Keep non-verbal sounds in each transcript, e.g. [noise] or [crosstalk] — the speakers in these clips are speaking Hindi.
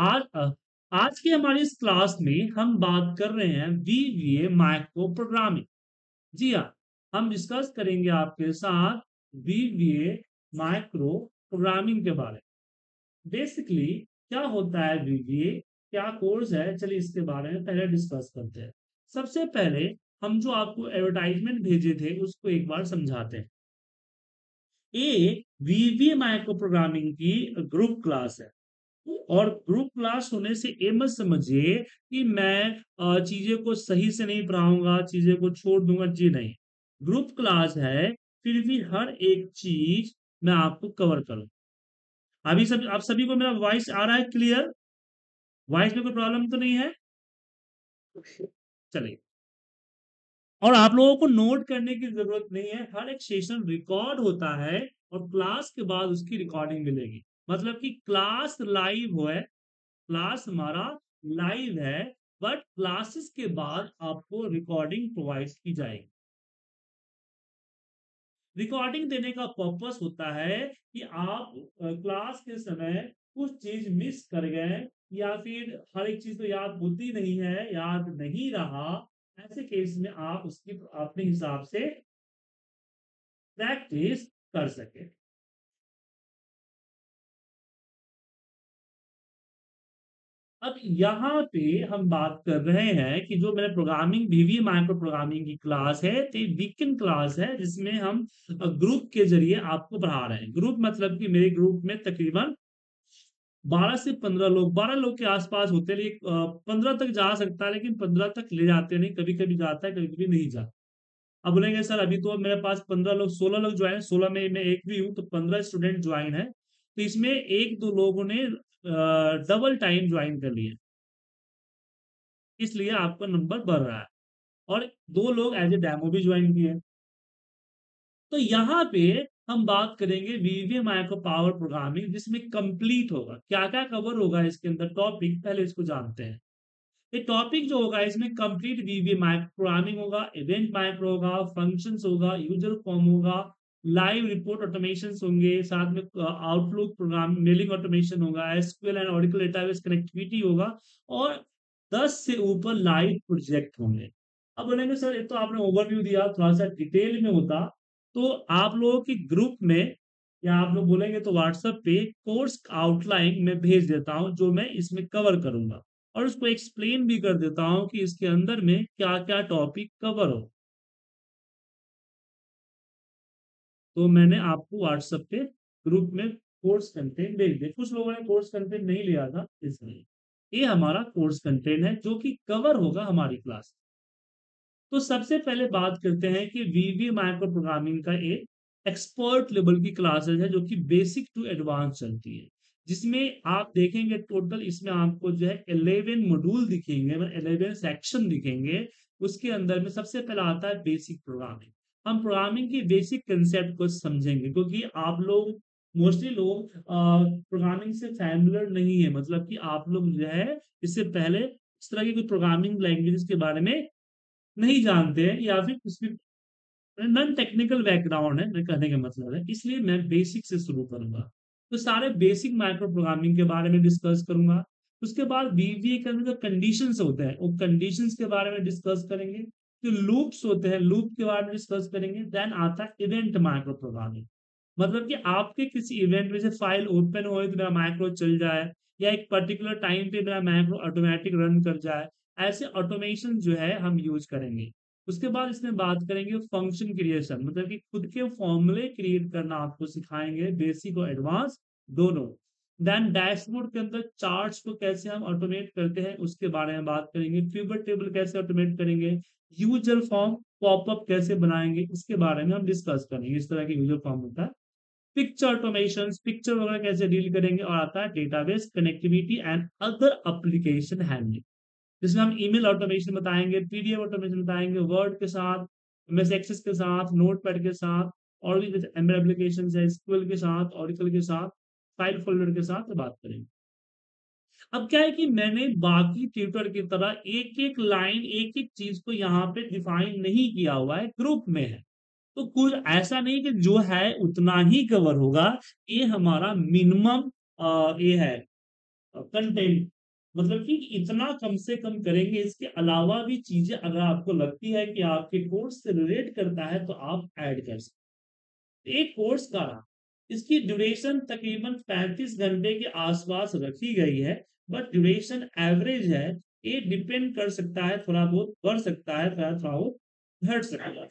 आज आज की हमारी इस क्लास में हम बात कर रहे हैं वीवीए माइक्रो प्रोग्रामिंग जी हाँ हम डिस्कस करेंगे आपके साथ वीवीए माइक्रो प्रोग्रामिंग के बारे में। बेसिकली क्या होता है वीवीए क्या कोर्स है? चलिए इसके बारे में पहले डिस्कस करते हैं। सबसे पहले, हम जो आपको एडवर्टाइजमेंट भेजे थे, उसको एक बार समझाते हैं। ये वीवीए माइक्रो प्रोग्रामिंग की ग्रुप क्लास है। और ग्रुप क्लास होने से ये मत समझिए कि मैं चीज़ें को सही से नहीं पढ़ाऊँगा, चीज़ें को छोड़ दूँगा। जी नहीं। ग्रुप क्लास है, फिर भी हर एक चीज़ मैं आपको कवर करूँ। अभी सब, आप सभी को मेरा वॉइस आ रहा है क्लियर वॉइस में कोई प्रॉब्लम तो नहीं है? चलिए। और आप लोगों को नोट करने की ज़रूरत नहीं है। हर एक सेशन रिकॉर्ड होता है और क्लास के बाद उसकी रिकॉर्डिंग मिलेगी। मतलब कि क्लास लाइव है क्लास हमारा लाइव है बट क्लासेस के बाद आपको रिकॉर्डिंग प्रोवाइड की जाएगी। रिकॉर्डिंग देने का पर्पस होता है कि आप क्लास के समय कुछ चीज़ मिस कर गए या फिर हर एक चीज़ तो याद होती नहीं है, याद नहीं रहा, ऐसे केस में आप उसकी, अपने हिसाब से प्रैक्टिस कर सके। अब यहाँ पे हम बात कर रहे हैं कि जो मेरे प्रोग्रामिंग वीवी माइक्रो प्रोग्रामिंग की क्लास है तो वीकेंड क्लास है, जिसमें हम ग्रुप के ज़रिए आपको पढ़ा रहे हैं। ग्रुप मतलब कि मेरे ग्रुप में तकरीबन 12 से 15 लोग 12 लोग के आसपास होते हैं पंद्रह तक जा सकता है, लेकिन 15 तक ले जाते नहीं कभी कभी जाता है कभी कभी नहीं जाता। अब बोलेंगे, सर, अभी तो मेरे पास 15 लोग 16 लोग ज्वाइन है 16 में मैं एक भी हूँ तो 15 स्टूडेंट ज्वाइन है। तो इसमें एक दो लोगों ने डबल टाइम ज्वाइन कर लिया इसलिए आपका नंबर बढ़ रहा है। और दो लोग एज ए डेमो भी ज्वाइन किए। तो यहाँ पे हम बात करेंगे वीवीए माइक्रो पावर प्रोग्रामिंग जिसमें कंप्लीट होगा। क्या क्या कवर होगा इसके अंदर? टॉपिक पहले इसको जानते हैं। ये टॉपिक जो होगा, इसमें कंप्लीट वीवीएम माइक्रो प्रोग्रामिंग होगा इवेंट माइक्रो होगा फ़ंक्शंस होगा यूज़र फॉर्म होगा लाइव रिपोर्ट ऑटोमेशन होंगे, साथ में आउटलुक प्रोग्राम मेलिंग ऑटोमेशन होगा SQL and Oracle database connectivity होगा और 10 से ऊपर लाइव प्रोजेक्ट होंगे। अब बोलेंगे, सर, ये तो आपने ओवरव्यू दिया, थोड़ा सा डिटेल में होता। तो आप लोगों के ग्रुप में, या आप लोग बोलेंगे तो व्हाट्सएप पे कोर्स आउटलाइन में भेज देता हूँ, जो मैं इसमें कवर करूँगा। और उसको एक्सप्लेन भी कर देता हूँ कि इसके अंदर में क्या क्या टॉपिक कवर हो। तो मैंने आपको व्हाट्सएप पे ग्रुप में कोर्स कंटेंट भेज दिया। कुछ लोगों ने कोर्स कंटेंट नहीं लिया था इसलिए। ये हमारा कोर्स कंटेंट है जो कि कवर होगा हमारी क्लास तो सबसे पहले बात करते हैं कि वीवी माइक्रो प्रोग्रामिंग का एक एक्सपर्ट लेवल की क्लासेस है जो कि बेसिक टू एडवांस चलती है। जिसमें आप देखेंगे टोटल इसमें आपको जो है 11 मॉड्यूल दिखेंगे 11 सेक्शन दिखेंगे। उसके अंदर में सबसे पहला आता है बेसिक प्रोग्रामिंग हम प्रोग्रामिंग की बेसिक कंसेप्ट को समझेंगे, क्योंकि आप लोग मोस्टली लोग प्रोग्रामिंग से फैमिलर नहीं है। मतलब कि आप लोग जो है, इससे पहले इस तरह की कोई प्रोग्रामिंग लैंग्वेज के बारे में नहीं जानते हैं, या फिर कुछ भी नॉन टेक्निकल बैकग्राउंड है मैं कहने का मतलब है। इसलिए मैं बेसिक से शुरू करूँगा। तो सारे बेसिक माइक्रो प्रोग्रामिंग के बारे में डिस्कस करूँगा। उसके बाद बीबीए के अंदर जो कंडीशंस होते हैं, वो कंडीशन के बारे में डिस्कस करेंगे। जो लूप्स होते हैं, लूप के बारे में डिस्कस करेंगे देन आता है इवेंट माइक्रो प्रोग्रामिंग मतलब कि आपके किसी इवेंट में से फ़ाइल ओपन हो तो मेरा माइक्रो चल जाए, या एक पर्टिकुलर टाइम पे मेरा माइक्रो ऑटोमेटिक रन कर जाए, ऐसे ऑटोमेशन जो है हम यूज़ करेंगे। उसके बाद इसमें बात करेंगे फ़ंक्शन क्रिएशन मतलब कि खुद के फॉर्मूले क्रिएट करना आपको सिखाएँगे बेसिक और एडवांस दोनों। देन डैशबोर्ड के अंदर चार्ट्स को कैसे हम ऑटोमेट करते हैं, उसके बारे में बात करेंगे। फ्यूबर टेबल कैसे ऑटोमेट करेंगे? यूज़र फॉर्म पॉपअप कैसे बनाएँगे, उसके बारे में हम डिस्कस करेंगे। इस तरह के यूज़र फॉर्म होता है। पिक्चर ऑटोमेशन पिक्चर वगैरह कैसे डील करेंगे? और आता है database connectivity and other application handling जिसमें हम ईमेल ऑटोमेशन बताएँगे पीडीएफ ऑटोमेशन बताएँगे वर्ड के साथ एमएस एक्सेस के साथ नोटपैड के साथ, और भी एमएल एप्लीकेशन है स्क्यूएल के साथ ऑरिकल के साथ। फ़ाइल फोल्डर के साथ बात करेंगे। अब क्या है कि मैंने बाकी ट्यूटर की तरह एक एक लाइन एक एक चीज़ को यहाँ पे डिफाइन नहीं किया हुआ है ग्रुप में है। तो कुछ ऐसा नहीं कि जो है उतना ही कवर होगा। ये हमारा मिनिमम ये है कंटेंट मतलब कि इतना कम से कम करेंगे, इसके अलावा भी चीज़ें अगर आपको लगती है कि आपके कोर्स से रिलेट करता है तो आप ऐड कर सकते एक कोर्स का रहा इसकी ड्यूरेशन तकरीबन 35 घंटे के आसपास रखी गई है बट ड्यूरेशन एवरेज है। ये डिपेंड कर सकता है, थोड़ा बहुत बढ़ सकता है, थोड़ा थोड़ा बहुत घट सकता है।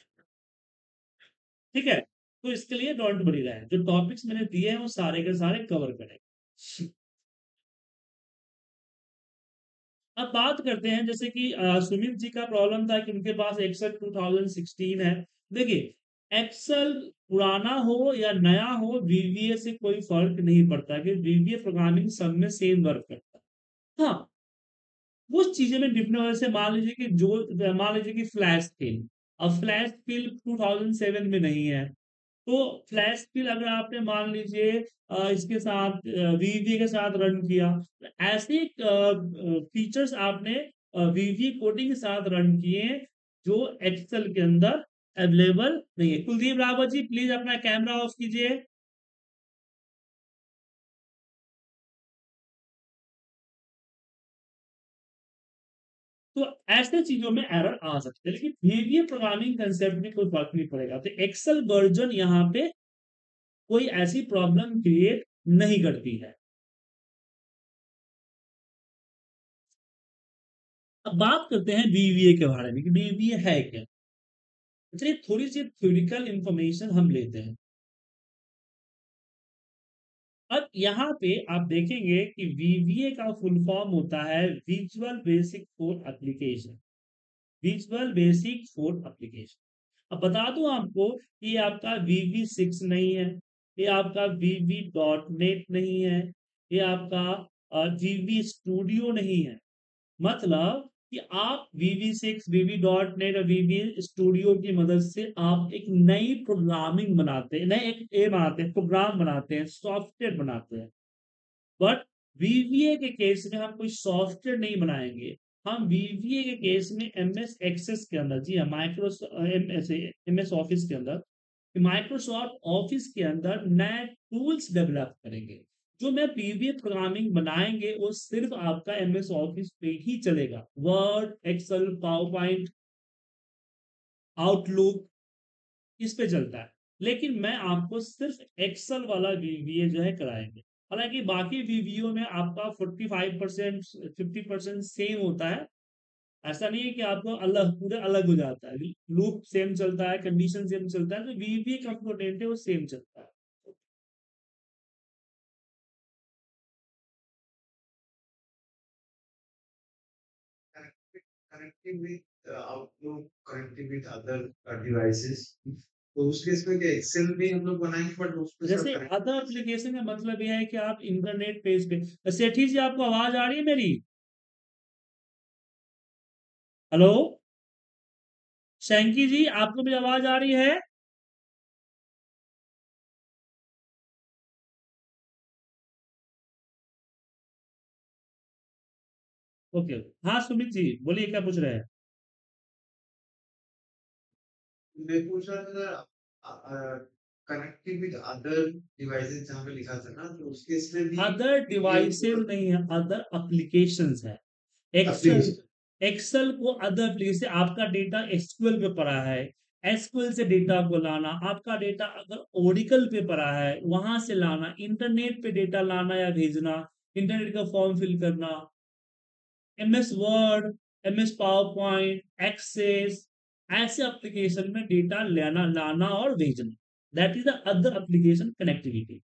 ठीक है तो इसके लिए डोंट बनी रहे। जो टॉपिक्स मैंने दिए हैं, वो सारे के सारे कवर करें अब बात करते हैं, जैसे कि सुमित जी का प्रॉब्लम था कि उनके पास एक्सेल 2016 है। देखिए एक्सेल पुराना हो या नया हो वीवीए से कोई फ़र्क नहीं पड़ता कि वीवीए प्रोग्रामिंग सब में सेम वर्क करता है। कुछ चीज़ें में डिफरेंट से, मान लीजिए कि जो, मान लीजिए कि फ्लैश फिल अब फ्लैश फिल 2007 में नहीं है। तो फ्लैश फिल अगर आपने मान लीजिए इसके साथ वीवी के साथ रन किया ऐसे फीचर्स आपने वीवी कोडिंग के साथ रन किए जो एक्सेल के अंदर अवेलेबल नहीं है। कुलदीप रावत जी प्लीज़ अपना कैमरा ऑफ़ कीजिए। तो ऐसे चीज़ों में एरर आ सकते हैं, लेकिन वीवीए प्रोग्रामिंग कंसेप्ट में कोई फ़र्क नहीं पड़ेगा। तो एक्सेल वर्जन यहाँ पे कोई ऐसी प्रॉब्लम क्रिएट नहीं करती है। अब बात करते हैं बीवीए के बारे में कि बीवीए है क्या? चलिए थोड़ी सी थ्योरिकल इंफॉर्मेशन हम लेते हैं। अब यहाँ पे आप देखेंगे कि वीवीए का फुल फॉर्म होता है visual basic for application visual basic for application अब बता दूँ आपको कि आपका वीवी सिक्स नहीं है, ये आपका वीवी डॉट नेट नहीं है, ये आपका वीवी स्टूडियो नहीं है। मतलब कि आप VB six VB dot net और वीवी स्टूडियो की मदद से आप एक नई प्रोग्रामिंग बनाते हैं, नए एक ए बनाते हैं प्रोग्राम बनाते हैं सॉफ्टवेयर बनाते हैं। बट वीवीए के केस में हम कोई सॉफ्टवेयर नहीं बनाएँगे। हम वीवीए के केस में एम एस एक्सेस के अंदर, जी हाँ एस एम एस ऑफ़िस के अंदर माइक्रोसॉफ्ट ऑफ़िस के अंदर नए टूल्स डेवलप करेंगे। जो मैं पीवीए प्रोग्रामिंग बनाएँगे, वो सिर्फ़ आपका एमएस ऑफ़िस पे ही चलेगा। Word Excel PowerPoint outlook इस पे चलता है। लेकिन मैं आपको सिर्फ़ एक्सेल वाला वीवीए जो है कराएँगे। हालाँकि बाकी वीवीओ में आपका 45 परसेंट फिफ्टी परसेंट सेम होता है। ऐसा नहीं है कि आपको अलग, पूरे अलग हो जाता है। लूप सेम चलता है कंडीशन सेम चलता है तो वीवीए कंपोनेंट है, वो सेम चलता है। Connecting with uh, Outlook, connecting with other uh, devices. तो उस केस में क्या एक्सेल भी हम लोग बनाएँगे बट जैसे अदर एप्लीकेशन का मतलब यह है कि आप इंटरनेट पेज पे सेठी जी आपको आवाज़ आ रही है मेरी? हेलो सैंकी जी आपको मेरी आवाज़ आ रही है? ओके। हाँ सुमित जी बोलिए क्या पूछ रहे हैं? मैं पूछ रहा था कनेक्टिंग विद अदर डिवाइसेस जहाँ पे लिखा था ना तो उसके इसमें भी अदर डिवाइसेस नहीं है अदर एप्लीकेशंस है। एक्सेल एक्सेल को अदर एप्लीकेशन आपका डेटा एसक्यूएल पे पड़ा है। एसक्यूएल से डेटा को लाना आपका डेटा अगर ओरिकल पे पड़ा है वहाँ से लाना इंटरनेट पे डेटा लाना या भेजना इंटरनेट का फॉर्म फिल करना M S word, MS PowerPoint access, ऐसे एप्लीकेशन में डेटा लेना, लाना और भेजना। That is the other application connectivity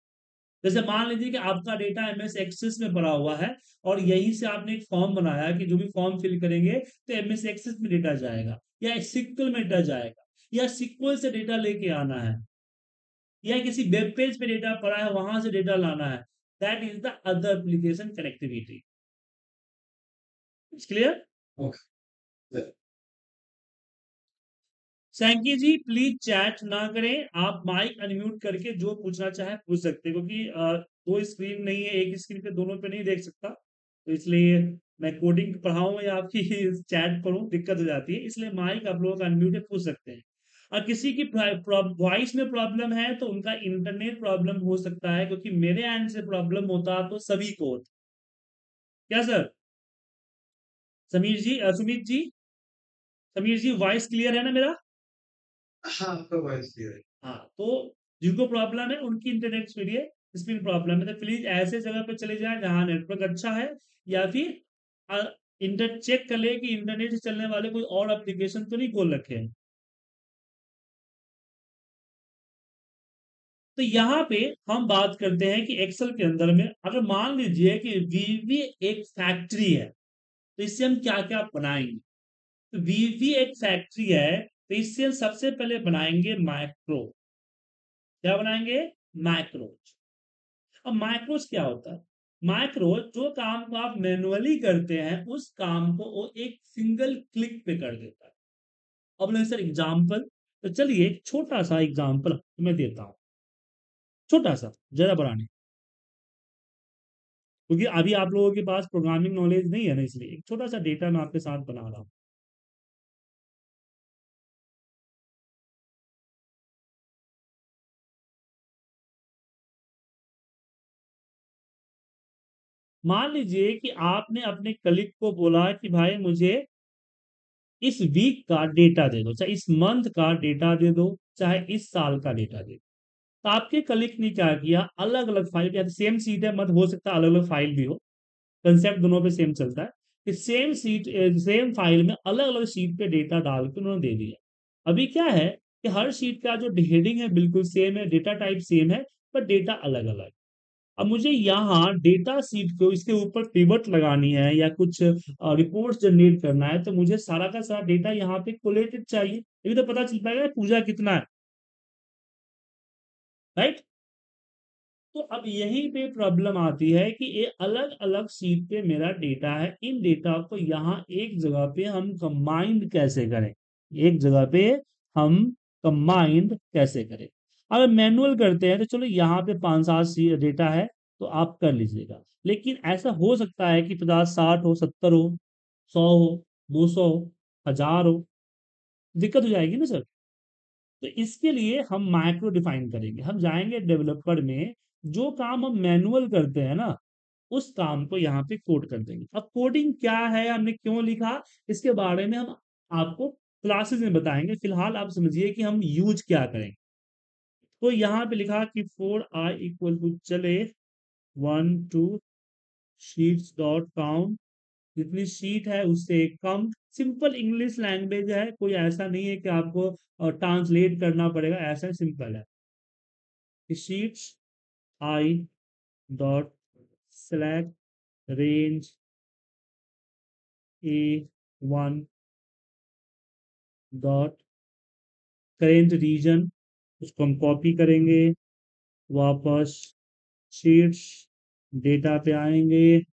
जैसे मान लीजिए कि आपका डेटा एम एस एक्सेस में पड़ा हुआ है और यहीं से आपने एक फॉर्म बनाया कि जो भी फॉर्म फिल करेंगे तो एमएस एक्सेस में डेटा जाएगा, या सिक्वल में डेटा जाएगा, या सिक्वल से डेटा लेके आना है, या किसी वेब पेज पे डेटा पड़ा है, वहाँ से डेटा लाना है। That is the other application connectivity Clear? Okay. Sanki ji please chat ना करें। आप माइक अनम्यूट करके जो पूछना चाहे पूछ सकते हैं क्योंकि दो स्क्रीन नहीं है एक स्क्रीन पे दोनों पे नहीं देख सकता। तो इसलिए मैं कोडिंग पढ़ाऊं या आपकी चैट पढ़ूं दिक्कत हो जाती है। इसलिए माइक आप लोग अनम्यूट पूछ सकते हैं। और किसी की वॉइस में प्रॉब्लम है तो उनका इंटरनेट प्रॉब्लम हो सकता है क्योंकि मेरे एंड से प्रॉब्लम होता तो सभी को होता। क्या sir Sameer ji Sumit ji? Sameer ji voice clear है ना मेरा? हाँ आपका वॉइस क्लियर है। हाँ तो जिनको प्रॉब्लम है उनकी इंटरनेट स्पीड है स्पीड प्रॉब्लम है तो प्लीज़ ऐसे जगह पे चले जाएँ जहाँ नेटवर्क अच्छा है या फिर इंटर चेक कर ले कि इंटरनेट से चलने वाले कोई और एप्लीकेशन तो नहीं खोल रखे हैं। तो यहाँ पे हम बात करते हैं कि एक्सेल के अंदर में अगर मान लीजिए कि वीवी एक फैक्ट्री है तो इससे हम क्या क्या बनाएँगे? तो वीवी एक फैक्ट्री है तो इससे हम सबसे पहले बनाएँगे माइक्रो क्या बनाएँगे? मैक्रोज अब मैक्रोज क्या होता है? मैक्रोज जो काम को आप मैनुअली करते हैं, उस काम को वो एक सिंगल क्लिक पे कर देता है। अब नहीं सर एग्ज़ाम्पल तो चलिए एक छोटा सा एग्ज़ाम्पल मैं देता हूँ। छोटा सा बड़ा नहीं क्योंकि अभी आप लोगों के पास प्रोग्रामिंग नॉलेज नहीं है ना इसलिए, एक छोटा सा डेटा मैं आपके साथ बना रहा हूँ। मान लीजिए कि आपने अपने कलिक को बोला कि भाई मुझे इस वीक का डेटा दे दो, चाहे इस मंथ का डेटा दे दो, चाहे इस साल का डेटा दे दो। तो आपके कलिक ने क्या किया? अलग अलग फ़ाइल या सेम सीट है, मत हो सकता है अलग अलग फ़ाइल भी हो। कंसेप्ट दोनों पे सेम चलता है। कि सेम सीट सेम फ़ाइल में अलग अलग सीट पे डेटा डाल के उन्होंने दे दिया। अभी क्या है कि हर सीट का जो हेडिंग है, बिल्कुल सेम है डेटा टाइप सेम है पर डेटा अलग अलग अब मुझे यहाँ डेटा सीट को इसके ऊपर पिवट लगानी है, या कुछ रिपोर्ट जनरेट करना है तो मुझे सारा का सारा डेटा यहाँ पे कोलेटेड चाहिए। ये तो पता चल पाएगा पूजा कितना है। राइट तो अब यहीं पे प्रॉब्लम आती है कि ये अलग अलग सीट पे मेरा डेटा है। इन डेटा को यहाँ एक जगह पे हम कंबाइंड कैसे करें? एक जगह पे हम कंबाइंड कैसे करें? अगर मैनुअल करते हैं तो चलो यहाँ पे पाँच सात डेटा है तो आप कर लीजिएगा। लेकिन ऐसा हो सकता है कि पचास साठ हो, सत्तर हो, सौ हो, दो सौ हो, हज़ार हो। दिक्कत हो जाएगी ना, सर? तो इसके लिए हम माइक्रो डिफाइन करेंगे। हम जाएँगे डेवलपर में, जो काम हम मैनुअल करते हैं ना, उस काम को यहाँ पे कोड कर देंगे। अब कोडिंग क्या है? हमने क्यों लिखा? इसके बारे में हम आपको क्लासेस में बताएँगे। फ़िलहाल आप समझिए कि हम यूज़ क्या करेंगे तो यहाँ पे लिखा कि फोर आई इक्वल टू चले one to sheets dot count जितनी शीट है उससे कम। सिंपल इंग्लिश लैंग्वेज है, कोई ऐसा नहीं है कि आपको ट्रांसलेट करना पड़ेगा, ऐसा सिंपल है। Sheets, I, dot select range, A, one, dot, current region, उसको हम कॉपी करेंगे, वापस शीट्स, डेटा पे आएँगे।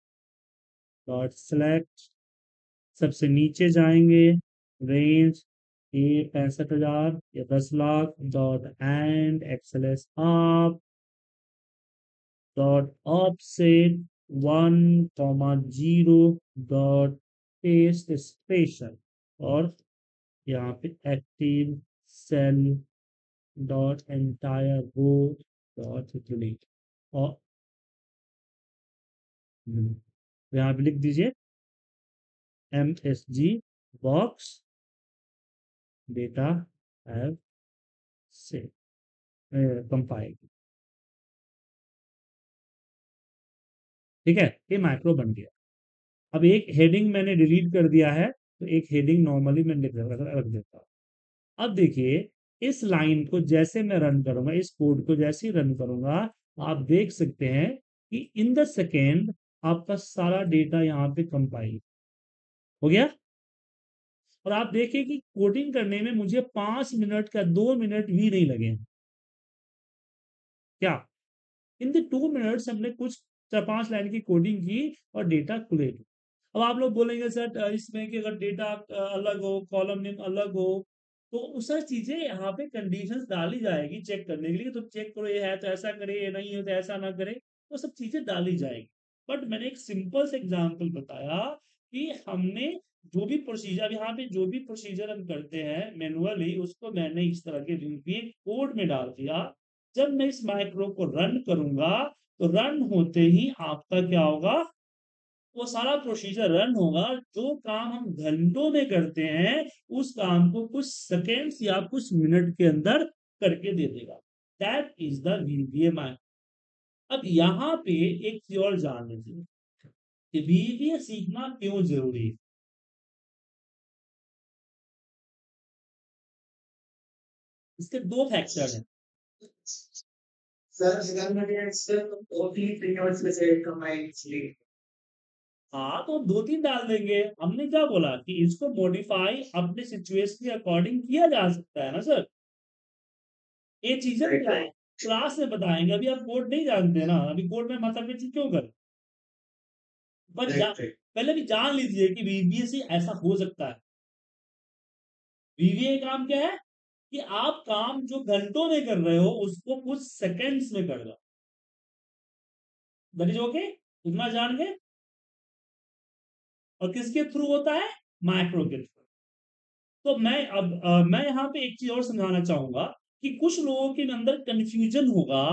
डॉट सेलेक्ट सबसे नीचे जाएँगे रेंज ए पैंसठ हज़ार या दस लाख डॉट एंड एक्सएलएस आप dot offset one comma zero dot paste special और यहाँ पे active cell dot entire row dot delete और यहाँ पे लिख दीजिए M S G box data have से कंपाइल ठीक है? ये माइक्रो बन गया। अब एक हेडिंग मैंने डिलीट कर दिया है तो एक हेडिंग नॉर्मली मैं लिख रख देता हूँ। अब देखिए, इस लाइन को जैसे मैं रन करूँगा, इस कोड को जैसे ही रन करूँगा, आप देख सकते हैं कि इन द सेकेंड आपका सारा डेटा यहाँ पे कंपाइल हो गया। और आप देखिए कि कोडिंग करने में मुझे पाँच मिनट का, दो मिनट भी नहीं लगे क्या? इन द टू मिनट्स हमने कुछ चार पाँच लाइन की कोडिंग की और डेटा क्रिएट अब आप लोग बोलेंगे, सर इसमें कि अगर डेटा अलग हो कॉलम नेम अलग हो तो उस चीज़ें यहाँ पे कंडीशंस डाली जाएगी चेक करने के लिए। तो चेक करो, ये है तो ऐसा करे, ये नहीं है तो ऐसा ना करे। वो सब चीज़ें डाली जाएगी। बट मैंने एक सिंपल से एग्ज़ाम्पल बताया कि हमने जो भी प्रोसीजर यहाँ पे जो भी प्रोसीजर हम करते हैं मैनुअली उसको मैंने इस तरह के कोड में डाल दिया। जब मैं इस माइक्रो को रन करूँगा तो रन होते ही आपका क्या होगा? वो सारा प्रोसीजर रन होगा। जो काम हम घंटों में करते हैं, उस काम को कुछ सेकेंड्स या कुछ मिनट के अंदर करके दे देगा। दैट इज़ द वीवीए अब यहाँ पे एक चीज़ और जान लीजिए कि वीवीए सीखना क्यों ज़रूरी है? इसके दो फैक्टर हैं। हाँ तो दो तीन डाल देंगे। हमने क्या बोला कि इसको मॉडिफाई अपने सिचुएशन के अकॉर्डिंग किया जा सकता है ना सर ये चीज़ें क्या है? क्लास में बताएँगे। अभी आप कोड नहीं जानते ना अभी कोड में मतलब क्यों करें? पर पहले भी जान लीजिए कि वीवीए से ऐसा हो सकता है। वीवीए काम क्या है? कि आप काम जो घंटों में कर रहे हो उसको कुछ सेकंड्स में कर दो। दैट इज़ ओके इतना जान गए और किसके थ्रू होता है? माइक्रो के थ्रू तो मैं अब आ, मैं यहाँ पे एक चीज़ और समझाना चाहूँगा। कि कुछ लोगों के अंदर कंफ्यूजन होगा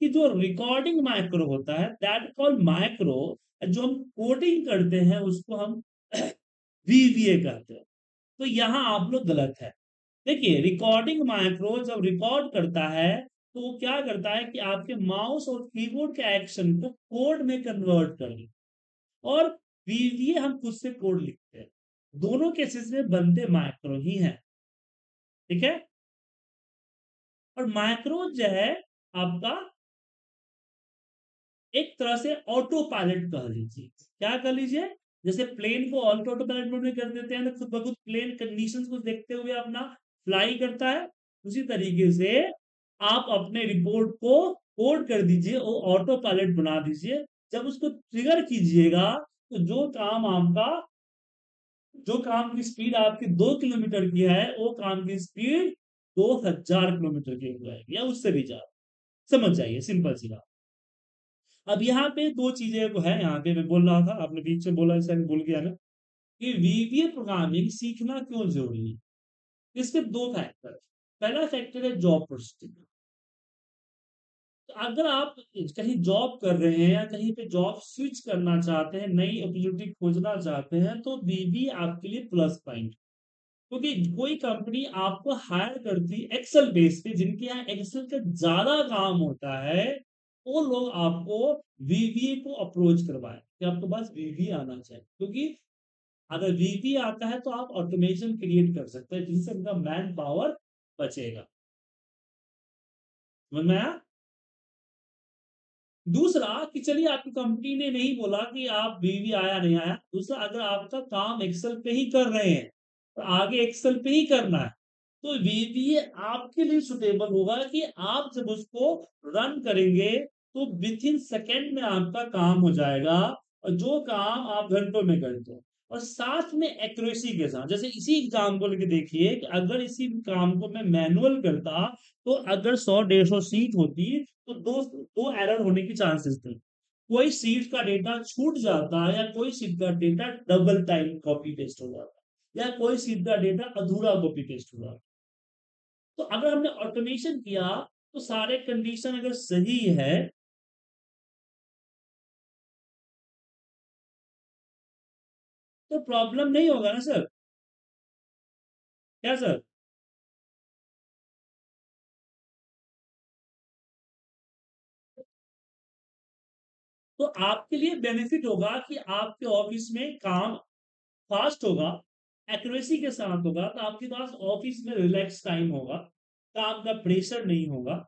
कि जो रिकॉर्डिंग माइक्रो होता है दैट कॉल माइक्रो जो हम कोडिंग करते हैं, उसको हम [clears throat] वीवीए कहते हैं। तो यहाँ आप लोग गलत है। देखिए रिकॉर्डिंग माइक्रो जब रिकॉर्ड करता है तो वो क्या करता है कि आपके माउस और कीबोर्ड के एक्शन को कोड में कन्वर्ट कर ले। और वीवीए हम खुद से कोड लिखते हैं। दोनों केसेस में बनते माइक्रो ही हैं। ठीक है? और माइक्रो जो है, आपका एक तरह से ऑटो पायलट कह लीजिए। क्या कह लीजिए? जैसे प्लेन को ऑल्टो ऑटो पायलट मोड में कर देते हैं तो खुद ब प्लेन कंडीशन को देखते हुए अपना फ्लाई करता है। उसी तरीके से आप अपने रिपोर्ट को कोड कर दीजिए और ऑटो पायलट बना दीजिए। जब उसको ट्रिगर कीजिएगा तो जो काम आपका, जो काम की स्पीड आपकी दो किलोमीटर की है, वो काम की स्पीड दो हज़ार किलोमीटर की हो जाएगी या उससे भी ज़्यादा। समझ जाइए सिंपल सी बात। अब यहाँ पे दो चीज़ें तो है, यहाँ पे मैं बोल रहा था, आपने बीच में बोला शायद भूल गया ना, कि वीवीए प्रोग्रामिंग सीखना क्यों ज़रूरी है? इसके दो फैक्टर पहला फैक्टर है जॉब परस्टिक तो अगर आप कहीं जॉब कर रहे हैं या कहीं पे जॉब स्विच करना चाहते हैं, नई अपॉर्चुनिटी खोजना चाहते हैं तो बीबी आपके लिए प्लस पॉइंट क्योंकि तो कोई कंपनी आपको हायर करती एक्सेल बेस पे, जिनके यहाँ एक्सेल का ज़्यादा काम होता है, वो लोग आपको वीवीए को अप्रोच करवाए कि आपके पास वीवी आना चाहिए। क्योंकि अगर वीवी आता है तो आप ऑटोमेशन क्रिएट कर सकते हैं, जिससे उनका मैन पावर बचेगा दूसरा कि चलिए, आपकी कंपनी ने नहीं बोला कि आप वीवी आया, नहीं आया। दूसरा, अगर आपका काम एक्सेल पे ही कर रहे हैं आगे एक्सेल पे ही करना है। तो वीवीए आपके लिए सुटेबल होगा कि आप जब उसको रन करेंगे तो विथ इन सेकेंड में आपका काम हो जाएगा और जो काम आप घंटों में करते हो। और साथ में एक्यूरेसी के साथ, जैसे इसी एग्ज़ाम्पल के देखिए कि अगर इसी काम को मैं मैनुअल करता तो अगर सौ, डेढ़ सौ सीट होती तो दो दो एरर होने की चांसेस थे। कोई सीट का डेटा छूट जाता या कोई सीट का data double time copy paste हो जाता। या कोई का डेटा अधूरा कॉपी पेस्ट हुआ। तो अगर हमने ऑटोमेशन किया तो सारे कंडीशन अगर सही है तो प्रॉब्लम नहीं होगा ना सर क्या सर तो आपके लिए बेनिफिट होगा कि आपके ऑफ़िस में काम फास्ट होगा। एक्यूरेसी के साथ होगा तो आपके पास ऑफ़िस में रिलैक्स टाइम होगा काम का प्रेशर नहीं होगा।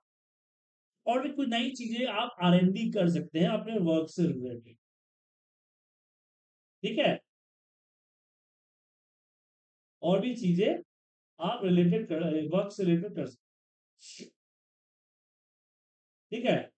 और भी कुछ नई चीज़ें आप आर एन डी कर सकते हैं अपने वर्क से रिलेटेड ठीक है? और भी चीज़ें आप रिलेटेड कर वर्क से रिलेटेड कर सकते ठीक है?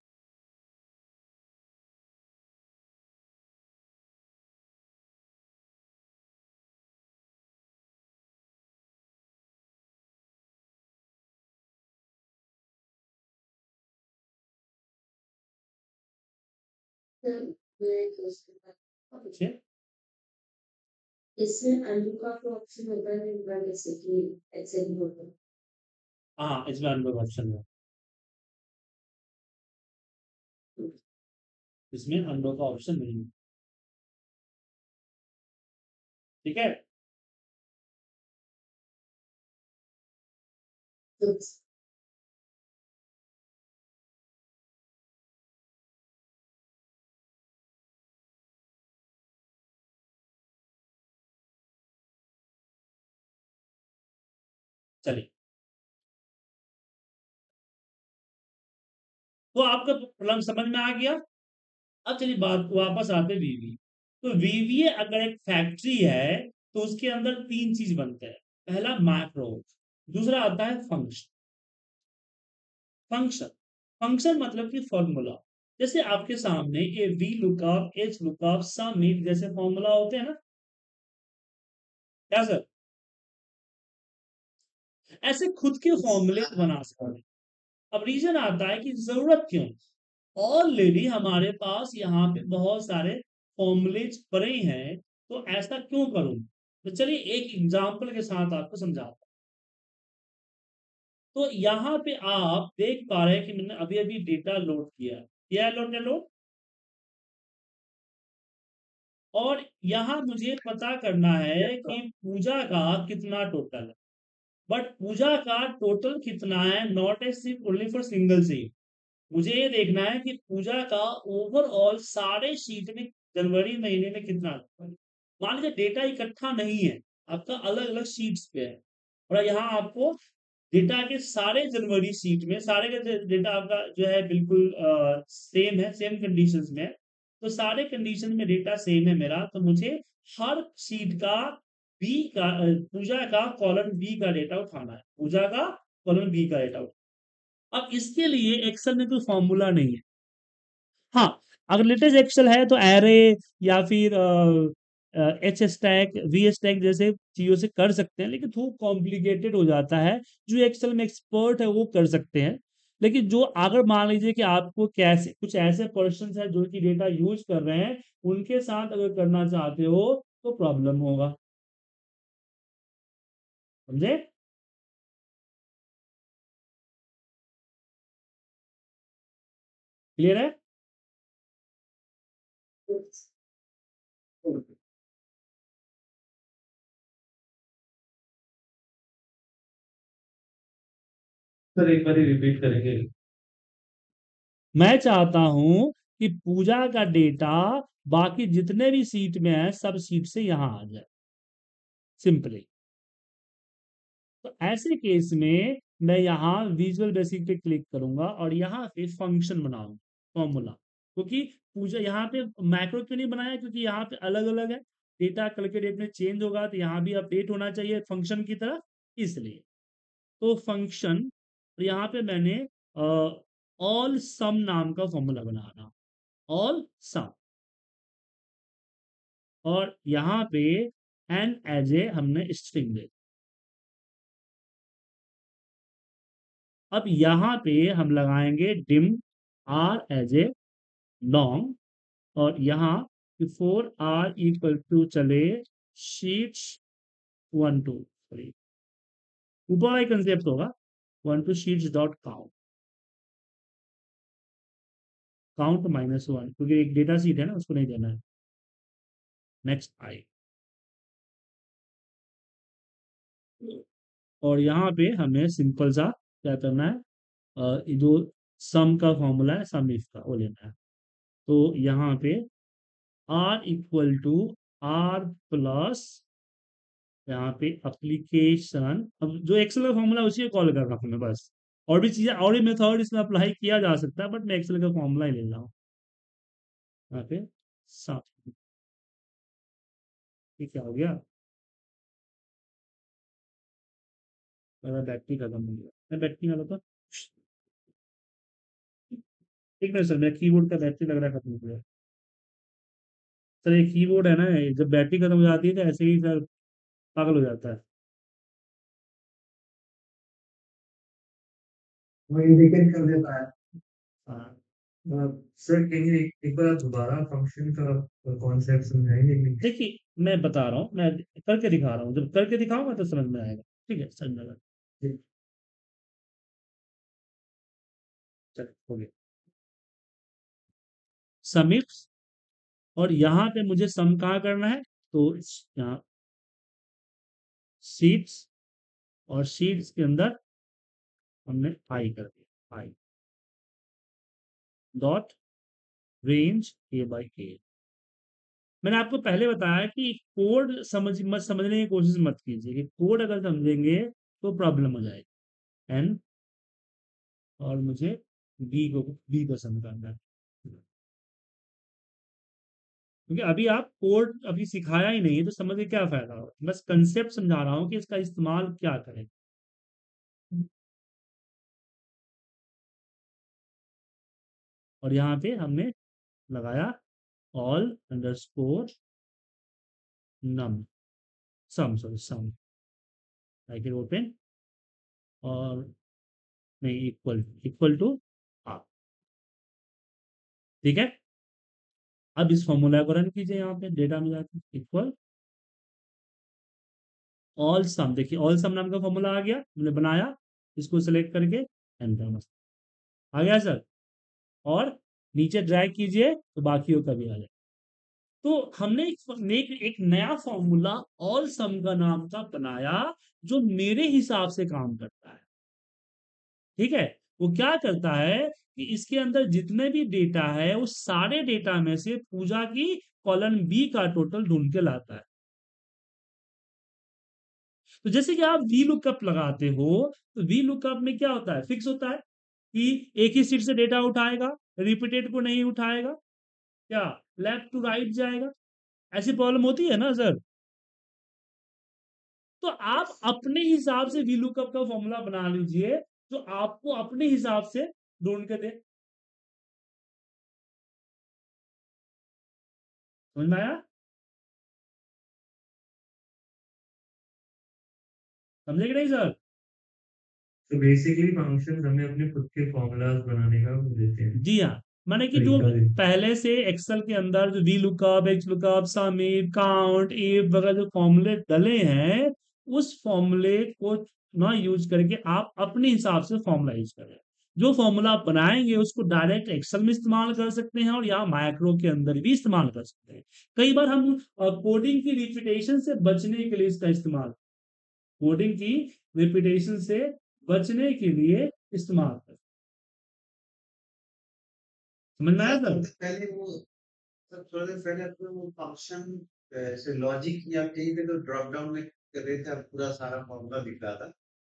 पूछिए इसमें का तो ऑप्शन होता है जैसे कि ऐसे ही होता हाँ इसमें का ऑप्शन है इसमें का ऑप्शन नहीं है ठीक है चलिए तो आपका प्रॉब्लम समझ में आ गया। अब चलिए बात वापस आते वीवी तो वीवीए अगर एक फैक्ट्री है तो उसके अंदर तीन चीज़ बनते हैं। पहला मैक्रो दूसरा आता है फ़ंक्शन फ़ंक्शन फ़ंक्शन मतलब कि फॉर्मूला जैसे आपके सामने ये V lookup H lookup sum it जैसे फॉर्मूला होते हैं ना। क्या सर? ऐसे खुद के फॉर्मूले बना सकते हैं। अब रीजन आता है कि ज़रूरत क्यों? ऑलरेडी हमारे पास यहाँ पे बहुत सारे फॉर्मुलेज पड़े हैं तो ऐसा क्यों करूँ? तो चलिए एक एग्जांपल के साथ आपको समझाता तो यहाँ पे आप देख पा रहे हैं कि मैंने अभी अभी डेटा लोड किया किया है लोड लोड और यहाँ मुझे पता करना है कि पूजा का कितना टोटल है। बट पूजा का टोटल कितना है? नॉट ए सिर्फ़ ओनली फॉर सिंगल सीट मुझे ये देखना है कि पूजा का ओवरऑल सारे शीट में जनवरी महीने में कितना मान लीजिए डेटा इकट्ठा नहीं है, आपका अलग अलग शीट्स पे है। और यहाँ आपको डेटा के सारे जनवरी सीट में, सारे का डेटा आपका जो है बिल्कुल सेम है सेम कंडीशंस में। तो सारे कंडीशन में डेटा सेम है मेरा तो मुझे हर सीट का बी का पूजा का कॉलम बी का डेटा उठाना है। पूजा का कॉलम बी का डेटा उठाना अब इसके लिए एक्सेल में कोई फॉर्मूला नहीं है। हाँ अगर लेटेस्ट एक्सेल है तो एरे या फिर एच स्टैक वी स्टैक जैसे चीज़ों से कर सकते हैं, लेकिन थोड़ा कॉम्प्लिकेटेड हो जाता है। जो एक्सेल में एक्सपर्ट है, वो कर सकते हैं। लेकिन जो अगर मान लीजिए कि आपको कैसे, कुछ ऐसे पर्सन है जो कि डेटा यूज़ कर रहे हैं, उनके साथ अगर करना चाहते हो तो प्रॉब्लम होगा। समझे? क्लियर है? सर एक बार रिपीट करेंगे। मैं चाहता हूँ कि पूजा का डेटा बाकी जितने भी सीट में है सब सीट से यहाँ आ जाए। सिंपली तो ऐसे केस में मैं यहाँ विजुअल बेसिक पे क्लिक करूँगा और यहाँ पे फ़ंक्शन बनाऊँगा फॉर्मूला क्योंकि पूजा यहाँ पे मैक्रो क्यों नहीं बनाया? क्योंकि यहाँ पे अलग अलग है। डेटा कल के डेट में चेंज होगा तो यहाँ भी अपडेट होना चाहिए फ़ंक्शन की तरह, इसलिए। तो फ़ंक्शन यहाँ पे मैंने ऑल सम नाम का फॉर्मूला बनाना ऑल सम और यहाँ पे एन एज ए हमने स्ट्रिंग दे अब यहाँ पे हम लगाएँगे dim R as a long और यहाँ फोर आर इक्वल टू चले शीट्स वन टू, सॉरी। ऊपर वाला कंसेप्ट होगा, one to sheets dot count. Count minus one, क्योंकि एक डेटा सीट है ना, उसको नहीं देना है। Next I. और यहाँ पे हमें सिंपल सा क्या करना है? जो सम का फॉर्मूला है सम इसका वो लेना है। तो यहाँ पे R equal to R plus यहाँ पे अप्लीकेशन अब जो एक्सेल का फॉर्मूला उसी कॉल कर रहा हूँ मैं बस। और भी चीज़ें, और भी मेथड इसमें अप्लाई किया जा सकता है बट मैं एक्सेल का फॉर्मूला ही ले रहा हूँ। यहाँ पे सात क्या हो गया? बैटरी खत्म हो गया। मैं बैटरी वाला था। एक मिनट सर मेरा कीबोर्ड का बैटरी लग रहा है खत्म हो गया। सर ये कीबोर्ड है ना जब बैटरी खत्म हो जाती है तो ऐसे ही सर पागल हो जाता है। वो इंडिकेट कर देता है। हाँ सर कहीं एक, बार दोबारा फ़ंक्शन का कॉन्सेप्ट समझाएँगे देखिए मैं बता रहा हूँ मैं करके दिखा रहा हूँ। जब करके दिखाऊँगा तो समझ में आएगा। ठीक है समझ में चलो हो गया समिक्स और यहाँ पे मुझे सम कहा करना है? तो यहाँ। सीट्स और सीट्स के अंदर हमने आई कर दिया I dot, range A by A मैंने आपको पहले बताया कि कोड समझ, मत समझने की कोशिश मत कीजिए कि कोड अगर समझेंगे तो प्रॉब्लम हो जाएगी। एन और मुझे बी को बी को समझाना है। क्योंकि अभी आप कोड अभी सिखाया ही नहीं है तो समझ के क्या फ़ायदा हो? बस कंसेप्ट समझा रहा हूँ कि इसका इस्तेमाल क्या करें। और यहाँ पे हमने लगाया all underscore num sum sorry sum open और नहीं इक्वल इक्वल टू ठीक है? अब इस फॉर्मूला को रन कीजिए यहाँ पे डेटा में जाके इक्वल ऑल सम देखिए ऑल सम नाम का फॉर्मूला आ गया हमने बनाया इसको सिलेक्ट करके एंटर आ गया सर और नीचे ड्रैग कीजिए तो बाकियों का भी आ जाए तो हमने एक, एक नया फॉर्मूला ऑल सम का नाम का बनाया जो मेरे हिसाब से काम करता है। ठीक है? वो क्या करता है कि इसके अंदर जितने भी डेटा है उस सारे डेटा में से पूजा की कॉलन बी का टोटल ढूंढ के लाता है। तो जैसे कि आप वी लुकअप लगाते हो तो वी लुकअप में क्या होता है? फिक्स होता है कि एक ही सीट से डेटा उठाएगा रिपीटेड को नहीं उठाएगा, क्या? लेफ़्ट टू राइट जाएगा। ऐसी प्रॉब्लम होती है ना सर तो आप अपने हिसाब से वी लुकअप का फॉर्मूला बना लीजिए जो आपको अपने हिसाब से ढूंढ के दे। समझ में आया? समझे कि नहीं सर? तो बेसिकली फ़ंक्शन हमें अपने खुद के फॉर्मूलाज बनाने का देते हैं। जी हाँ। माने कि जो पहले से एक्सेल के अंदर जो V lookup H lookup sumif count if वगैरह जो फॉर्मूले डले हैं उस फॉर्मूले को ना यूज़ करके आप अपने हिसाब से फॉर्मूला यूज़ करें। जो फॉर्मूला आप बनाएँगे, उसको डायरेक्ट एक्सेल में इस्तेमाल कर सकते हैं और या माइक्रो के अंदर भी इस्तेमाल कर सकते हैं। कई बार हम कोडिंग की रिपीटेशन से बचने के लिए इसका इस्तेमाल कोडिंग की रिपीटेशन से बचने के लिए इस्तेमाल कर समझ आया सर? पहले वो थोड़ा देर पहले आपने वो फ़ंक्शन से लॉजिक या कहीं पे तो ड्रॉप डाउन में कर रहे थे पूरा सारा फॉर्मूला दिख रहा था।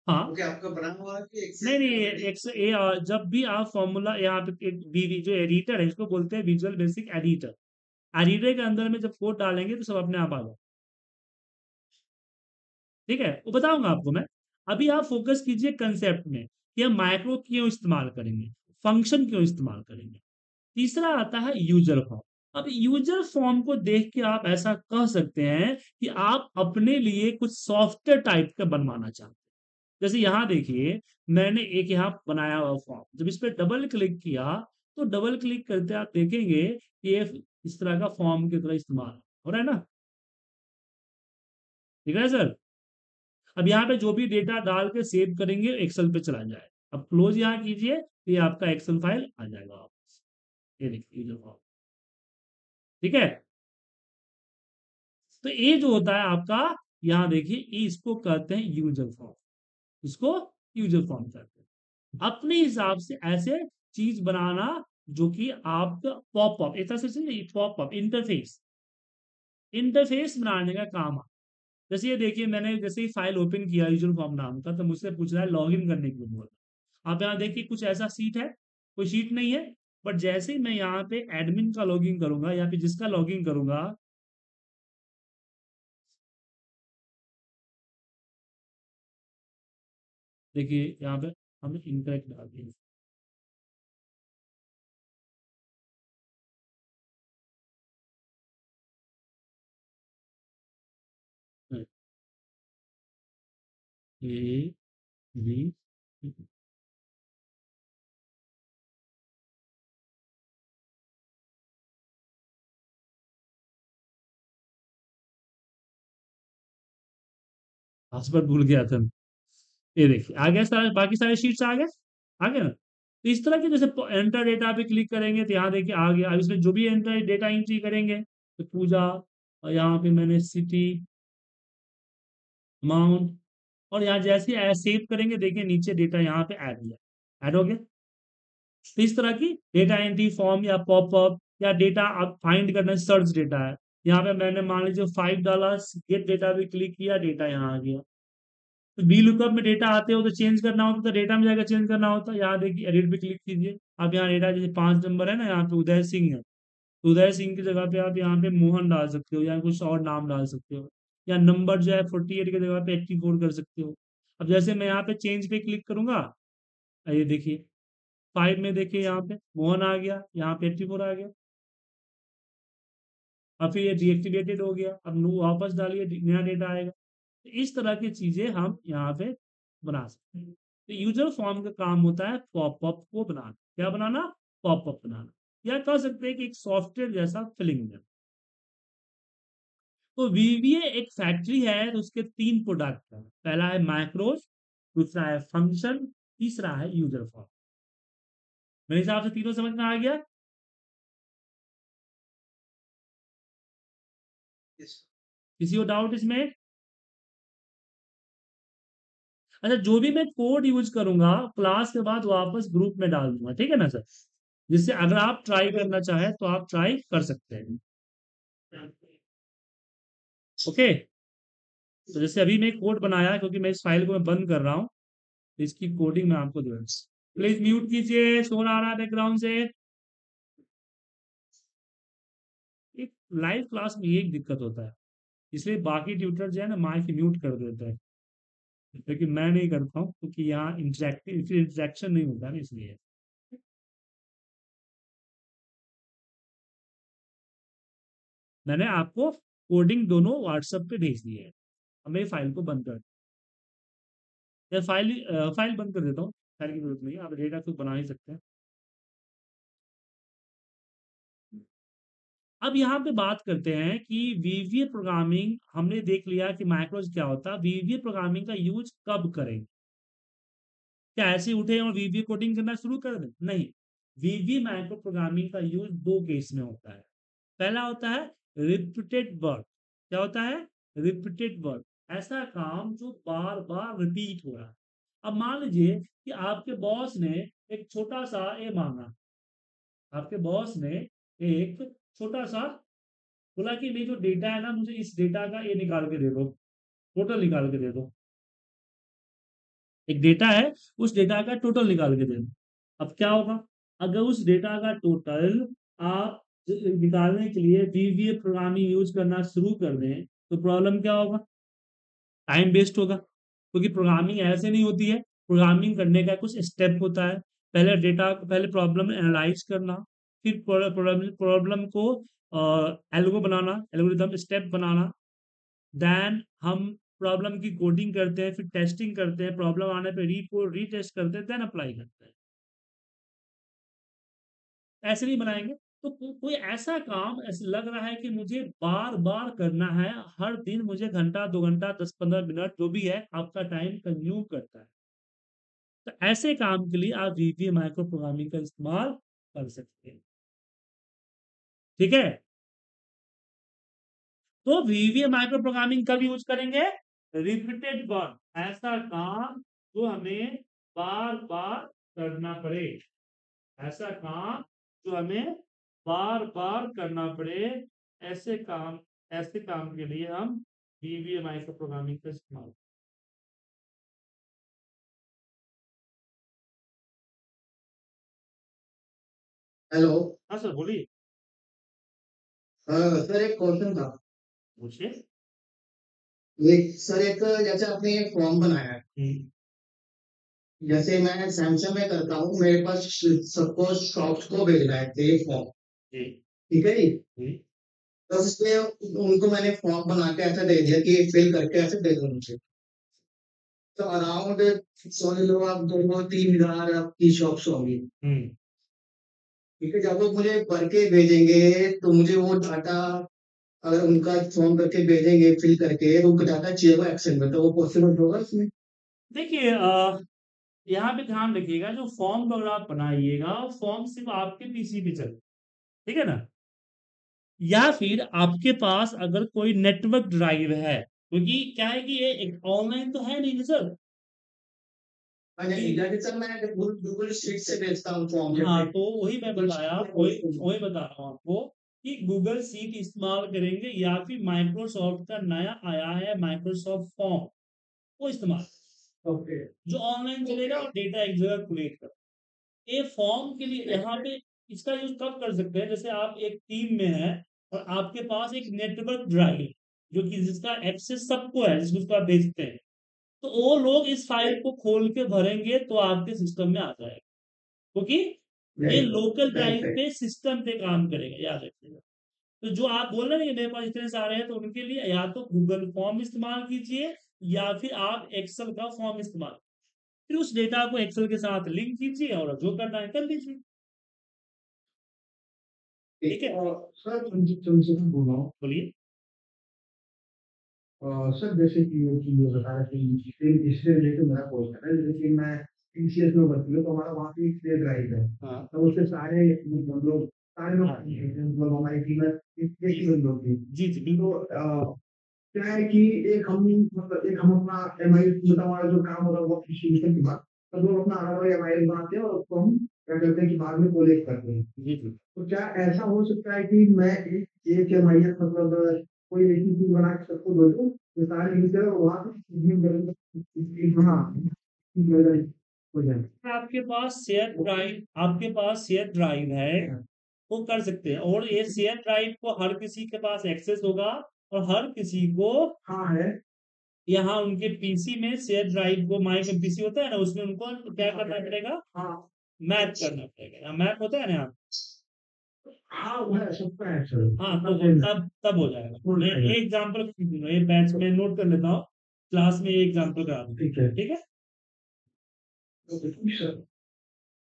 हाँ। आपका बना हुआ है कि नहीं नहीं एक ए जब भी आप फॉर्मूला यहाँ पे जो एडिटर है इसको बोलते हैं विजुअल बेसिक एडिटर एडिटर के अंदर में जब कोड डालेंगे तो सब अपने आप आ जाए ठीक है? वो बताऊँगा आपको मैं। अभी आप फोकस कीजिए कंसेप्ट में कि हम माइक्रो क्यों इस्तेमाल करेंगे फ़ंक्शन क्यों इस्तेमाल करेंगे। तीसरा आता है यूज़र फॉर्म अब यूज़र फॉर्म को देख के आप ऐसा कह सकते हैं कि आप अपने लिए कुछ सॉफ्टवेयर टाइप का बनवाना चाहते हैं। जैसे यहाँ देखिए, मैंने एक यहाँ बनाया हुआ फॉर्म जब इस पर डबल क्लिक किया तो डबल क्लिक करते आप देखेंगे कि ये इस तरह का फॉर्म की तरह इस्तेमाल हो रहा है ना? ठीक है सर अब यहाँ पे जो भी डेटा डाल के सेव करेंगे एक्सेल पे चला जाए। अब क्लोज यहाँ कीजिए तो ये आपका एक्सेल फ़ाइल आ जाएगा वापस। ये देखिए यूज़र फॉर्म ठीक है? तो ये जो होता है आपका, यहाँ देखिए, इसको कहते हैं यूज़र फॉर्म इसको यूज़र फॉर्म कहते हैं अपने हिसाब से ऐसे चीज़ बनाना जो कि आपका पॉपअप एक तरह से पॉपअप इंटरफेस इंटरफेस बनाने का काम जैसे ये देखिए, मैंने जैसे ही फ़ाइल ओपन किया यूज़र फॉर्म नाम का तो मुझसे पूछ रहा है लॉगिन करने के लिए बोल रहा आप यहाँ देखिए, कुछ ऐसा सीट है, कोई सीट नहीं है बट जैसे ही मैं यहाँ पे एडमिन का लॉगिन करूँगा या फिर जिसका लॉगिन करूँगा देखिए यहाँ पे हमने इंकरेक्ट डाल दिया बी पासवर्ड भूल गया था ये देखिए, आ गया सारे, बाकी सारे शीट्स आ गए? आ गए ना? तो इस तरह के जैसे एंटर डेटा पे क्लिक करेंगे तो यहाँ देखिए, आ गया। अब इसमें जो भी एंटर डेटा एंट्री करेंगे तो पूजा, और यहाँ पे मैंने सिटी अमाउंट और यहाँ जैसे सेव करेंगे, देखिए नीचे डेटा यहाँ पे ऐड हुआ ऐड हो गया? तो इस तरह की डेटा एंट्री फॉर्म या पॉपअप या डेटा आप फाइंड करना सर्च डेटा है। यहाँ पे मैंने मान लीजिए फाइव डॉलर गेट डेटा भी क्लिक किया डेटा यहाँ आ गया। तो वी लुकअप में डेटा आते हो तो चेंज करना होता तो डेटा में जाकर चेंज करना होता है यहाँ देखिए एडिट पे क्लिक कीजिए। आप यहाँ डेटा जैसे पाँच नंबर है ना, यहाँ पे उदय सिंह है। तो उदय सिंह की जगह पे आप यहाँ पे मोहन डाल सकते हो या कुछ और नाम डाल सकते हो। या नंबर जो है फोर्टी एट की जगह पे एट्टी फोर कर सकते हो। अब जैसे मैं यहाँ पे चेंज पे क्लिक करूँगा ये देखिए फाइव में देखिए यहाँ पे मोहन आ गया, यहाँ पे एट्टी फोर आ गया। अब फिर ये डीएक्टिवेटेड हो गया। अब वापस डालिए, नया डेटा आएगा। तो इस तरह की चीज़ें हम यहाँ पे बना सकते हैं। तो यूज़र फॉर्म का काम होता है पॉपअप को बनाना। क्या बनाना? पॉपअप बनाना। या कह सकते हैं कि एक सॉफ्टवेयर जैसा फिलिंग देना। तो वीवीए एक फैक्ट्री है तो उसके तीन प्रोडक्ट है। पहला है माइक्रोज दूसरा है फ़ंक्शन तीसरा है यूज़र फॉर्म। मेरे हिसाब से तीनों समझ में आ गया? किसी को डाउट इसमें? अच्छा जो भी मैं कोड यूज़ करूँगा क्लास के बाद वापस ग्रुप में डाल दूँगा, ठीक है ना सर जिससे अगर आप ट्राई करना चाहें तो आप ट्राई कर सकते हैं। ओके तो जैसे अभी मैं कोड बनाया, क्योंकि मैं इस फ़ाइल को मैं बंद कर रहा हूँ तो इसकी कोडिंग मैं आपको दे प्लीज़ म्यूट कीजिए, शोर आ रहा है बैकग्राउंड से। एक लाइव क्लास में एक दिक्कत होता है, इसलिए बाकी ट्यूटर जो है ना माइक म्यूट कर देते हैं। लेकिन मैं नहीं करता हूँ, क्योंकि यहाँ इंटरेक्टिव इंटरेक्शन नहीं होता ना इसलिए। मैंने आपको कोडिंग दोनों व्हाट्सएप पे भेज दिए है। अब मैं फ़ाइल को बंद कर फ़ाइल फ़ाइल बंद कर देता हूँ। फ़ाइल की ज़रूरत नहीं है, आप डेटा खुद बना ही सकते हैं। अब यहाँ पे बात करते हैं कि वीवीए प्रोग्रामिंग हमने देख लिया कि माइक्रोज क्या होता वीवीए प्रोग्रामिंग का यूज़ कब करेंगे क्या ऐसे उठे और वीवीए कोडिंग करना शुरू कर दें? नहीं वीवीए माइक्रो प्रोग्रामिंग का यूज़ दो केस में होता है। पहला होता है रिपीटेड वर्क क्या होता है? रिपीटेड वर्क ऐसा काम जो बार बार रिपीट हो रहा है। अब मान लीजिए कि आपके बॉस ने एक छोटा सा ए मांगा, आपके बॉस ने एक छोटा सा बोला कि ये जो डेटा है ना, मुझे इस डेटा का ये निकाल के दे दो टोटल निकाल के दे दो। एक डेटा है, उस डेटा का टोटल निकाल के दे दो। अब क्या होगा? अगर उस डेटा का टोटल आप निकालने के लिए वीवीए प्रोग्रामिंग यूज़ करना शुरू कर दें तो प्रॉब्लम क्या होगा? टाइम वेस्ट होगा, क्योंकि प्रोग्रामिंग ऐसे नहीं होती है। प्रोग्रामिंग करने का कुछ स्टेप होता है। पहले डेटा पहले प्रॉब्लम एनालाइज करना फिर प्रॉब्लम को एल्गो बनाना एल्गोरिथम स्टेप बनाना। देन हम प्रॉब्लम की कोडिंग करते हैं फिर टेस्टिंग करते हैं प्रॉब्लम आने पे री रीटेस्ट करते हैं देन अप्लाई करते हैं। ऐसे नहीं बनाएँगे। तो को, कोई ऐसा काम ऐसे लग रहा है कि मुझे बार बार करना है हर दिन मुझे घंटा दो घंटा दस पंद्रह मिनट जो भी है आपका टाइम कंज्यूम करता है। तो ऐसे काम के लिए आप वीवीए माइक्रो प्रोग्रामिंग का इस्तेमाल कर सकते हैं। ठीक है? तो वीवीए माइक्रो प्रोग्रामिंग कब यूज़ करेंगे? रिपीटेड वर्क ऐसा काम जो हमें बार बार करना पड़े। ऐसा काम जो हमें बार बार करना पड़े। ऐसे काम ऐसे काम के लिए हम वीवीए माइक्रो प्रोग्रामिंग का इस्तेमाल हेलो हाँ सर बोलिए। सर एक क्वेश्चन था। पूछिए। एक सर एक जैसे आपने एक फॉर्म बनाया है। जैसे मैं सैमसंग में करता हूँ मेरे पास सबको शॉप्स को भेजना है एक फॉर्म ठीक है जी? जी तो उसमें उनको मैंने फॉर्म बना के ऐसा दे दिया कि फिल करके ऐसे दे दो मुझे। तो अराउंड समझ लो आप दो तीन हज़ार आपकी शॉप्स होंगी। हम्म। ठीक है, जब वो मुझे भर के भेजेंगे तो मुझे वो डाटा अगर उनका फॉर्म करके भेजेंगे फिल करके तो उनका डाटा चाहिए होगा एक्सेल में तो वो पॉसिबल होगा इसमें? देखिए यहाँ पे ध्यान रखिएगा, जो फॉर्म अगर आप बनाइएगा फॉर्म सिर्फ़ आपके पीसी पे चले, ठीक है ना? या फिर आपके पास अगर कोई नेटवर्क ड्राइव है, क्योंकि क्या है कि ये ऑनलाइन तो है नहीं सर? गूगल गूगल शीट से भेजता हूँ हाँ तो वही मैं बताया वही वही बता रहा हूँ आपको कि गूगल सीट इस्तेमाल करेंगे या फिर माइक्रोसॉफ्ट का नया आया है माइक्रोसॉफ्ट फॉर्म वो इस्तेमाल ओके जो ऑनलाइन चलेगा और डेटा एक जगह कलेक्ट कर। ये फॉर्म के लिए यहाँ पे इसका यूज़ कब कर सकते हैं? जैसे आप एक टीम में है और आपके पास एक नेटवर्क ड्राइव जो कि जिसका एक्सेस सबको है जिसको आप भेजते हैं। तो वो लोग इस फ़ाइल को खोल के भरेंगे तो आपके सिस्टम में आ जाएगा। क्योंकि ये लोकल ड्राइव पे सिस्टम पे काम करेगा याद रखिएगा। तो जो आप बोल रहे हैं मेरे पास इतने सारे हैं तो उनके लिए या तो गूगल फॉर्म इस्तेमाल कीजिए या फिर आप एक्सेल का फॉर्म इस्तेमाल फिर उस डेटा को एक्सेल के साथ लिंक कीजिए और जो करना है कर लीजिए। ठीक है? सर बोलिए। सर जैसे कि वो चीज़ जो बता रहे थे इससे इससे रिलेटेड मेरा क्वेश्चन है कि मैं टीसीएस में भर्ती हूँ तो हमारा वहाँ पे एक प्ले ड्राइव है। हाँ। तो उससे सारे मतलब लोग सारे लोग मतलब हमारी टीम में एक ही बंद होती जी जी तो क्या है कि एक हम मतलब एक हम अपना एम आई मतलब हमारा जो काम होता है वो डिस्ट्रीब्यूशन के बाद तो लोग अपना अलग एम आई बनाते हैं और उसको हम क्या करते हैं कि बाद में कोलेक्ट करते हैं। जी जी। तो क्या ऐसा हो सकता है कि मैं एक एक एम आई मतलब कोई ऐसी चीज़ बना के सबको दे दूँ तो सारे यूज़र वहाँ पे हाँ। हो जाए आपके पास शेयर ड्राइव आपके पास शेयर ड्राइव है वो कर सकते हैं। और ये शेयर ड्राइव को हर किसी के पास एक्सेस होगा और हर किसी को हाँ है। यहाँ उनके पीसी में शेयर ड्राइव को माइक में पीसी होता है ना उसमें उनको क्या करना पड़ेगा? हाँ। मैप करना पड़ेगा। मैप होता है ना यहाँ? हाँ है है सर हाँ तो तब तब हो। जाएगा। हो मैं जाएगा। एक एग्जांपल ये बैच में नोट कर लेता हूँ क्लास में एक एग्जांपल करा दूँ। ठीक है। ठीक है?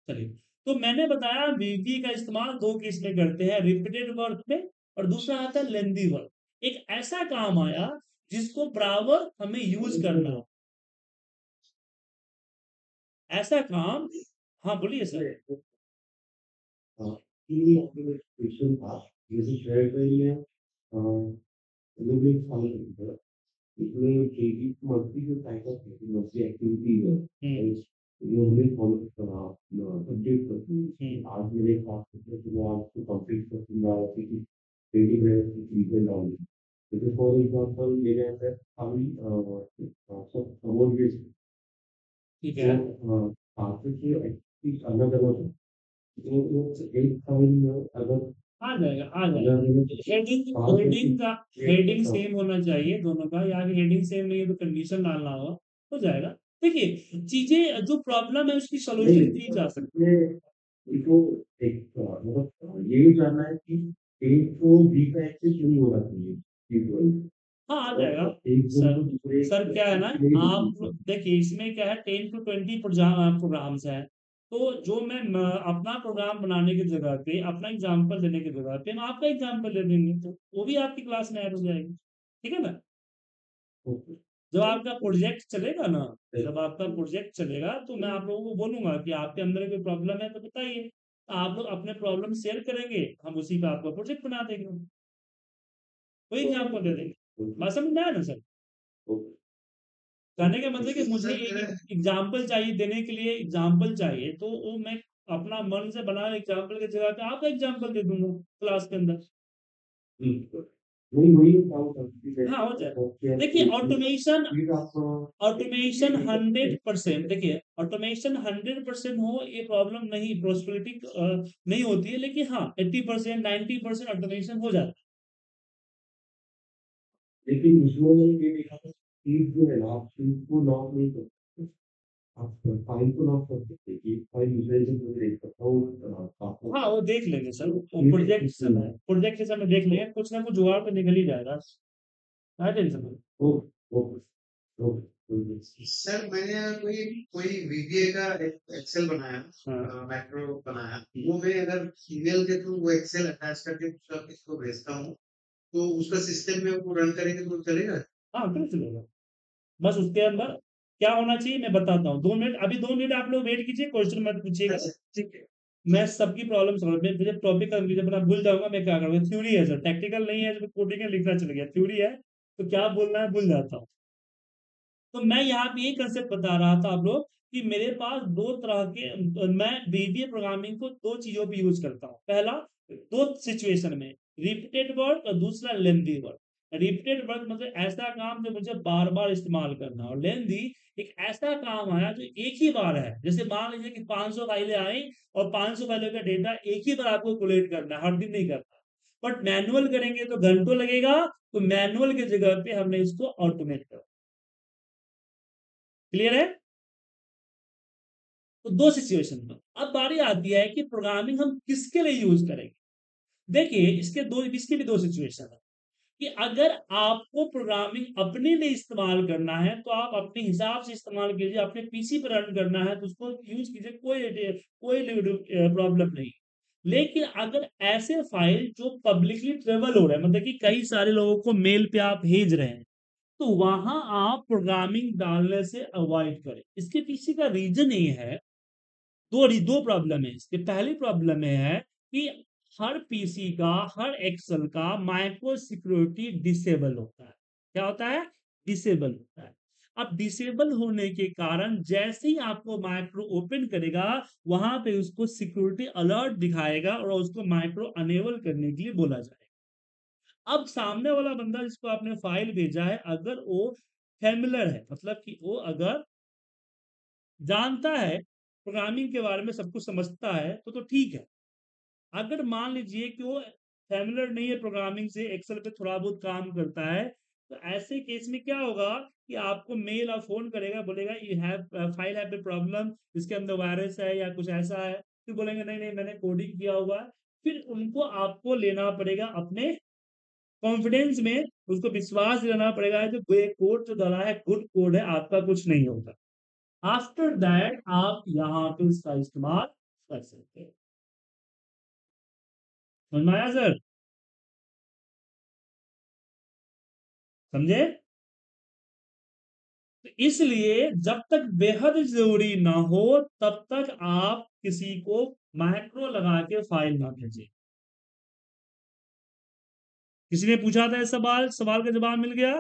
चलिए। तो मैंने बताया वीवी का इस्तेमाल दो केस में करते हैं रिपीटेड वर्क में और दूसरा आता है लेंदी वर्क एक ऐसा काम आया जिसको बराबर हमें यूज़ करना। हो ऐसा काम हाँ बोलिए सर क्वेश्चन शेयर करी लोग एक फॉलो करते इसमें केटी मंथली जो टाइप ऑफ़ मंथली एक्टिविटी जो हमें फॉलो करना अपडेट करते आज मेरे पास वो आपको कंप्लीट कर दूँगा क्योंकि क्रिएटिव रेस की चीज़ें डालूँगी जैसे फॉर एग्जांपल ले रहे अभी सब अवार्ड ठीक है अलग अलग है तो एक फ़ाइल अगर आ जाएगा आ जाएगा अलग अलग हेडिंग हाँ, हेडिंग का हेडिंग हाँ। सेम होना चाहिए दोनों का। या अगर हेडिंग सेम नहीं है तो कंडीशन डालना होगा हो जाएगा। देखिए चीज़ें जो प्रॉब्लम है उसकी सोल्यूशन दी जा सकती इसमें इनको एक मतलब ये भी जानना है कि एक को बी का एक्सेस नहीं होना चाहिए है? है। हाँ आ जाएगा। सर- सर क्या है ना आप देखिए इसमें क्या है टेन टू ट्वेंटी प्रोग्राम्स हैं। तो जो मैं अपना प्रोग्राम बनाने की जगह पे अपना एग्जांपल देने की जगह पे हम आपका एग्जांपल दे देंगे तो वो भी आपकी क्लास में ऐड हो जाएगी ठीक है ना? जब आपका प्रोजेक्ट चलेगा ना जब आपका प्रोजेक्ट चलेगा तो मैं आप लोगों को बोलूँगा कि आपके अंदर कोई प्रॉब्लम है तो बताइए। आप लोग अपने प्रॉब्लम शेयर करेंगे हम उसी पे आपका प्रोजेक्ट बना देंगे। वही एग्ज़ाम्पल दे देंगे। बात समझ में आया ना सर? कहने का मतलब कि मुझे एक एग्ज़ाम्पल चाहिए देने के लिए एग्ज़ाम्पल चाहिए तो वो मैं अपना मन से बना एग्ज़ाम्पल की जगह पे आपका एग्ज़ाम्पल दे दूँगा क्लास के अंदर। है हाँ, हो जाए। देखिए ऑटोमेशन ऑटोमेशन हंड्रेड परसेंट देखिए ऑटोमेशन हंड्रेड परसेंट हो ये प्रॉब्लम नहीं प्रोस्पेरिटी नहीं होती है लेकिन हाँ eighty percent ninety percent automation हो जाता है। लेकिन उसमें ये देखा था जो है ना आप को लॉक नहीं कर सकते। आप फ़ाइल को लॉक कर सकते कि फ़ाइल यूटिलाइजेशन में देख सकता हूँ हाँ वो देख लेंगे सर वो प्रोजेक्ट समय प्रोजेक्ट के समय देख लेंगे कुछ ना कुछ जुगाड़ तो निकल ही जाएगा। हाँ tension okay okay okay sir मैंने कोई कोई वीबीए का एक्सेल बनाया हाँ। मैक्रो बनाया। वो मैं अगर ईमेल के थ्रू वो एक्सेल अटैच करके इसको भेजता हूँ तो उसका सिस्टम में वो रन करेंगे तो चलेगा? हाँ क्यों चलेगा। बस उसके अंदर क्या होना चाहिए मैं बताता हूँ। दो मिनट अभी दो मिनट आप लोग वेट कीजिए क्वेश्चन मत पूछिएगा। ठीक है। मैं सबकी प्रॉब्लम सॉल्व मैं मुझे टॉपिक जब मैं भूल जाऊँगा मैं क्या करूँगा थ्योरी है सर टेक्निकल नहीं है जब कोडिंग लिखना चल गया। थ्योरी है तो क्या बोलना है भूल जाता हूँ। तो मैं यहाँ पे ये कंसेप्ट बता रहा था आप लोग कि मेरे पास दो तरह के मैं बीबीए प्रोग्रामिंग को दो चीज़ों पे यूज़ करता हूँ। पहला दो सिचुएशन में रिपीटेड वर्ड और दूसरा लेंदी वर्ड रिपीटेड वर्ड मतलब ऐसा काम जो मुझे बार बार इस्तेमाल करना और लेंदी एक ऐसा काम आया जो एक ही बार है। जैसे मान लीजिए कि 500 फाइलें आई और 500 फाइलों का डेटा एक ही बार आपको कोलेक्ट करना है, हर दिन नहीं करना। बट मैनुअल करेंगे तो घंटों लगेगा तो मैनुअल की जगह पे हमने इसको ऑटोमेट कर। क्लियर है? तो दो सिचुएशन में अब बारी आती है कि प्रोग्रामिंग हम किसके लिए यूज़ करेंगे? देखिए, इसके दो, इसके भी दो सिचुएशन कि अगर आपको प्रोग्रामिंग अपने लिए इस्तेमाल करना है तो आप अपने हिसाब से इस्तेमाल कीजिए, अपने पीसी पर रन करना है तो उसको यूज़ कीजिए, कोई कोई प्रॉब्लम नहीं। लेकिन अगर ऐसे फ़ाइल जो पब्लिकली ट्रेवल हो रहे हैं मतलब कि कई सारे लोगों को मेल पे आप भेज रहे हैं तो वहाँ आप प्रोग्रामिंग डालने से अवॉइड करें। इसके पीछे का रीजन ये है, दो दो प्रॉब्लम है। इसके पहली प्रॉब्लम है कि हर पीसी का, हर एक्सेल का माइक्रो सिक्योरिटी डिसेबल होता है। क्या होता है? डिसेबल होता है। अब डिसेबल होने के कारण जैसे ही आपको माइक्रो ओपन करेगा, वहाँ पे उसको सिक्योरिटी अलर्ट दिखाएगा और उसको माइक्रो अनेबल करने के लिए बोला जाएगा। अब सामने वाला बंदा जिसको आपने फ़ाइल भेजा है, अगर वो फैमिलर है मतलब कि वो अगर जानता है प्रोग्रामिंग के बारे में सब कुछ समझता है तो तो ठीक है। अगर मान लीजिए कि वो फैमिलर नहीं है प्रोग्रामिंग से एक्सेल पे थोड़ा बहुत काम करता है तो ऐसे केस में क्या होगा कि आपको मेल और फ़ोन करेगा, बोलेगा you have file have problem इसके अंदर वायरस है या कुछ ऐसा है? फिर बोलेंगे, नहीं नहीं, मैंने कोडिंग किया हुआ है। फिर उनको आपको लेना पड़ेगा अपने कॉन्फिडेंस में, उसको विश्वास दिलाना पड़ेगा जो कोड जो डाला है गुड कोड है, आपका कुछ नहीं होगा। आफ्टर दैट आप यहाँ पे इसका इस्तेमाल कर सकते हैं। समझ में आया सर? समझे? तो इसलिए जब तक बेहद ज़रूरी ना हो तब तक आप किसी को माइक्रो लगा के फ़ाइल ना भेजें। किसी ने पूछा था सवाल? सवाल का जवाब मिल गया?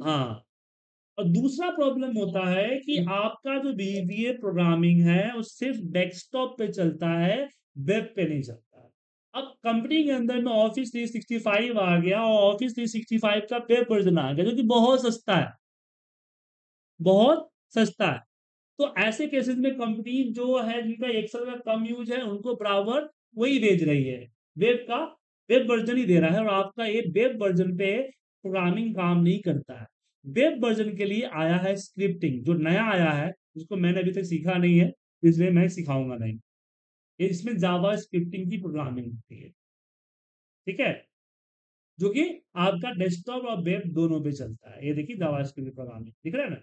हाँ। और दूसरा प्रॉब्लम होता है कि आपका जो बीबीए प्रोग्रामिंग है वो सिर्फ़ डेस्कटॉप पे चलता है वेब पे नहीं चलता है। अब कंपनी के अंदर में ऑफ़िस 365 आ गया और ऑफ़िस 365 का वेब वर्जन आ गया जो कि बहुत सस्ता है। बहुत सस्ता है। तो ऐसे केसेस में कंपनी जो है जिनका एक्सेल का कम यूज़ है उनको बराबर वही भेज रही है। वेब का वेब वर्जन ही दे रहा है और आपका ये वेब वर्जन पे प्रोग्रामिंग काम नहीं करता है। वेब वर्जन के लिए आया है स्क्रिप्टिंग जो नया आया है जिसको मैंने अभी तक सीखा नहीं है, इसलिए मैं सिखाऊँगा नहीं। इसमें जावा स्क्रिप्टिंग की प्रोग्रामिंग होती है। ठीक है? जो कि आपका डेस्कटॉप और वेब दोनों पे चलता है। ये देखिए जावा स्क्रिप्ट प्रोग्रामिंग दिख रहा है ना?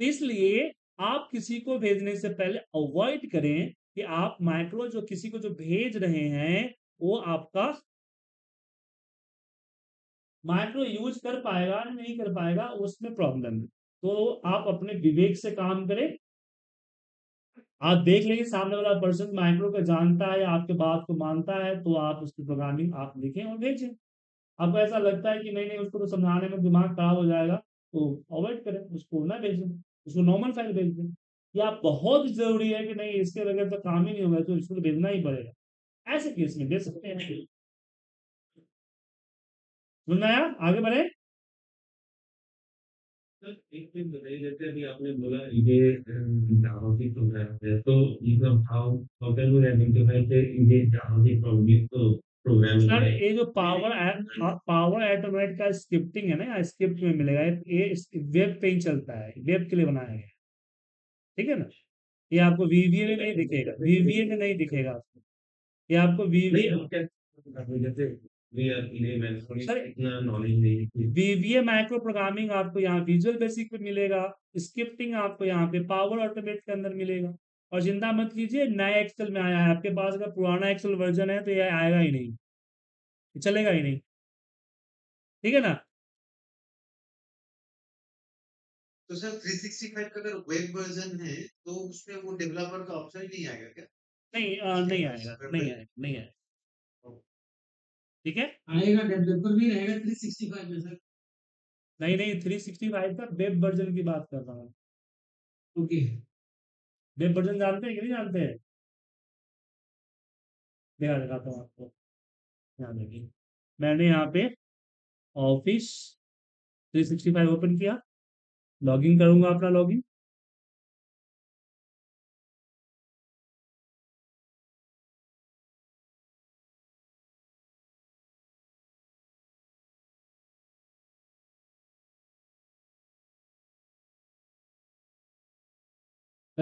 तो इसलिए आप किसी को भेजने से पहले अवॉइड करें कि आप माइक्रो जो किसी को जो भेज रहे हैं, वो आपका माइक्रो यूज़ कर पाएगा नहीं कर पाएगा, उसमें प्रॉब्लम है। तो आप अपने विवेक से काम करें। आप देख लेंगे, सामने वाला पर्सन माइक्रो का जानता है आपके बात को मानता है तो आप उसकी प्रोग्रामिंग आप लिखें और भेजें। आपको ऐसा लगता है कि नहीं नहीं उसको तो समझाने में दिमाग खराब हो जाएगा तो अवॉइड करें, उसको ना भेजें, उसको नॉर्मल फ़ाइल भेज दें। या बहुत ज़रूरी है कि नहीं, इसके बगैर तो काम ही नहीं होगा तो इसको तो भेजना ही पड़ेगा। ऐसे केस में दे सकते हैं। सुन आया? आगे बढ़े। एक चीज़ बताइए जैसे अभी आपने बोला ये जावा प्रोग्राम है तो मतलब how how can we identify कि ये जावा की तो प्रोग्रामिंग सर है ये जो पावर पावर ऑटोमेट का स्क्रिप्टिंग है ना स्क्रिप्ट में मिलेगा ये वेब पे ही चलता है वेब के लिए बनाया गया ठीक है ना? ये आपको वीवीए में नहीं दिखेगा वीवीए में नहीं दिखेगा। आपको ये आपको नहीं वीवीए जैसे वीवीए माइक्रो प्रोग्रामिंग आपको यहाँ विजुअल बेसिक पे मिलेगा स्क्रिप्टिंग आपको यहाँ पे पावर ऑटोमेट के अंदर मिलेगा। और चिंता मत कीजिए नया एक्सेल में आया है आपके पास अगर पुराना एक्सेल वर्जन है तो ये आएगा ही नहीं। चलेगा ही नहीं। ठीक है ना? तो सर 365 का अगर वेब वर्जन है तो उसमें वो डेवलपर का ऑप्शन ही नहीं आएगा क्या? नहीं अ, नहीं आएगा नहीं आएगा नहीं आएगा। ठीक है? आएगा डेवलपर भी रहेगा 365 में सर नहीं नहीं 365 का वेब वर्जन की बात कर रहा हूँ। ओके। वेब वर्जन जानते हैं कि नहीं जानते हैं? देखा दिखाता हूँ आपको। यहाँ देखिए। मैंने यहाँ पे ऑफ़िस 365 ओपन किया। लॉगिन करूँगा अपना लॉगिन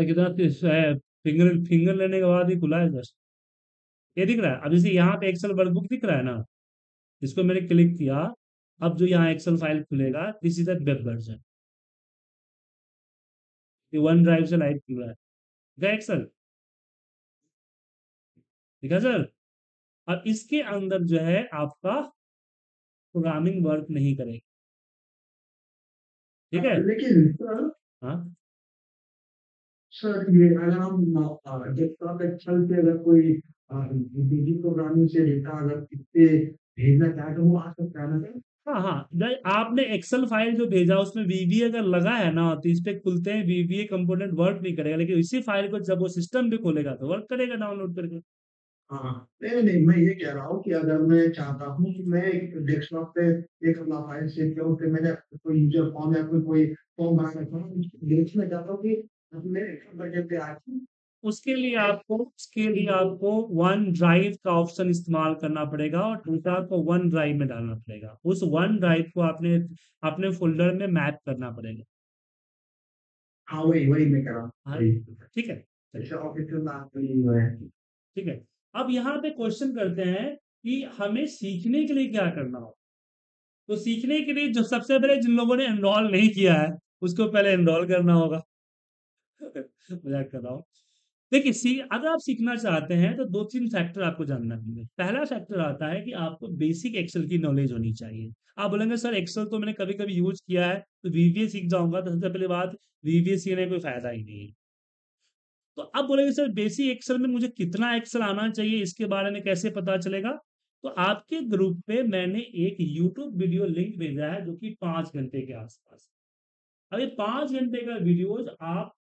कितना फिंगर फिंगर लेने के बाद ही खुला है जस्ट। ये दिख रहा है। अब जैसे यहाँ पे एक्सेल वर्कबुक दिख रहा है ना इसको मैंने क्लिक किया अब जो यहाँ एक्सेल फ़ाइल खुलेगा this is the web version ये वन ड्राइव से लाइव खुल रहा है। है एक्सेल ठीक है सर अब इसके अंदर जो है आपका प्रोग्रामिंग वर्क नहीं करेगा। ठीक है? लेकिन सर हाँ? सर ये अगर हम डेस्कटॉप एक्सेल पे अगर कोई बीजी प्रोग्रामिंग से डेटा अगर इससे भेजना चाहे तो वो आ सकता है। ना हाँ हाँ। जब आपने एक्सेल फ़ाइल जो भेजा उसमें वीबीए अगर लगा है ना तो इस पे खुलते हैं वीबीए कंपोनेंट वर्क नहीं करेगा लेकिन इसी फ़ाइल को जब वो सिस्टम पे खोलेगा तो वर्क करेगा डाउनलोड करके। हाँ नहीं नहीं मैं ये कह रहा हूँ कि अगर मैं चाहता हूँ कि मैं डेस्कटॉप पे एक अपना फ़ाइल सेव करूँ फिर मैंने कोई यूज़र फॉर्म या कोई कोई फॉर्म बना रखा हूँ देखना चाहता हूँ कि उसके लिए आपको उसके लिए आपको वन ड्राइव का ऑप्शन इस्तेमाल करना पड़ेगा और डेटा को वन ड्राइव में डालना पड़ेगा। उस वन ड्राइव को आपने अपने फोल्डर में मैप करना पड़ेगा। हाँ वही वही मैं कह रहा हूँ। हाँ, ठीक है करी है। ठीक है अब यहाँ पे क्वेश्चन करते हैं कि हमें सीखने के लिए क्या करना हो तो सीखने के लिए जो सबसे पहले जिन लोगों ने एनरोल नहीं किया है उसको पहले एनरोल करना होगा। [laughs] मज़ाक कर रहा हूँ। देखिए, सी, अगर आप सीखना चाहते हैं तो दो तीन फैक्टर आपको जानना होंगे पहला फैक्टर आता है कि आपको बेसिक एक्सेल की नॉलेज होनी चाहिए। आप बोलेंगे, सर एक्सेल तो मैंने कभी कभी यूज़ किया है तो वीवीए सीख जाऊँगा तो सबसे पहले बात वीवीए सीखने कोई फ़ायदा ही नहीं है। तो अब बोलेंगे, सर बेसिक एक्सेल में मुझे कितना एक्सेल आना चाहिए, इसके बारे में कैसे पता चलेगा? तो आपके ग्रुप पे मैंने एक यूट्यूब वीडियो लिंक भेजा है, जो कि पाँच घंटे के आसपास। ये पाँच घंटे का वीडियोज़ आप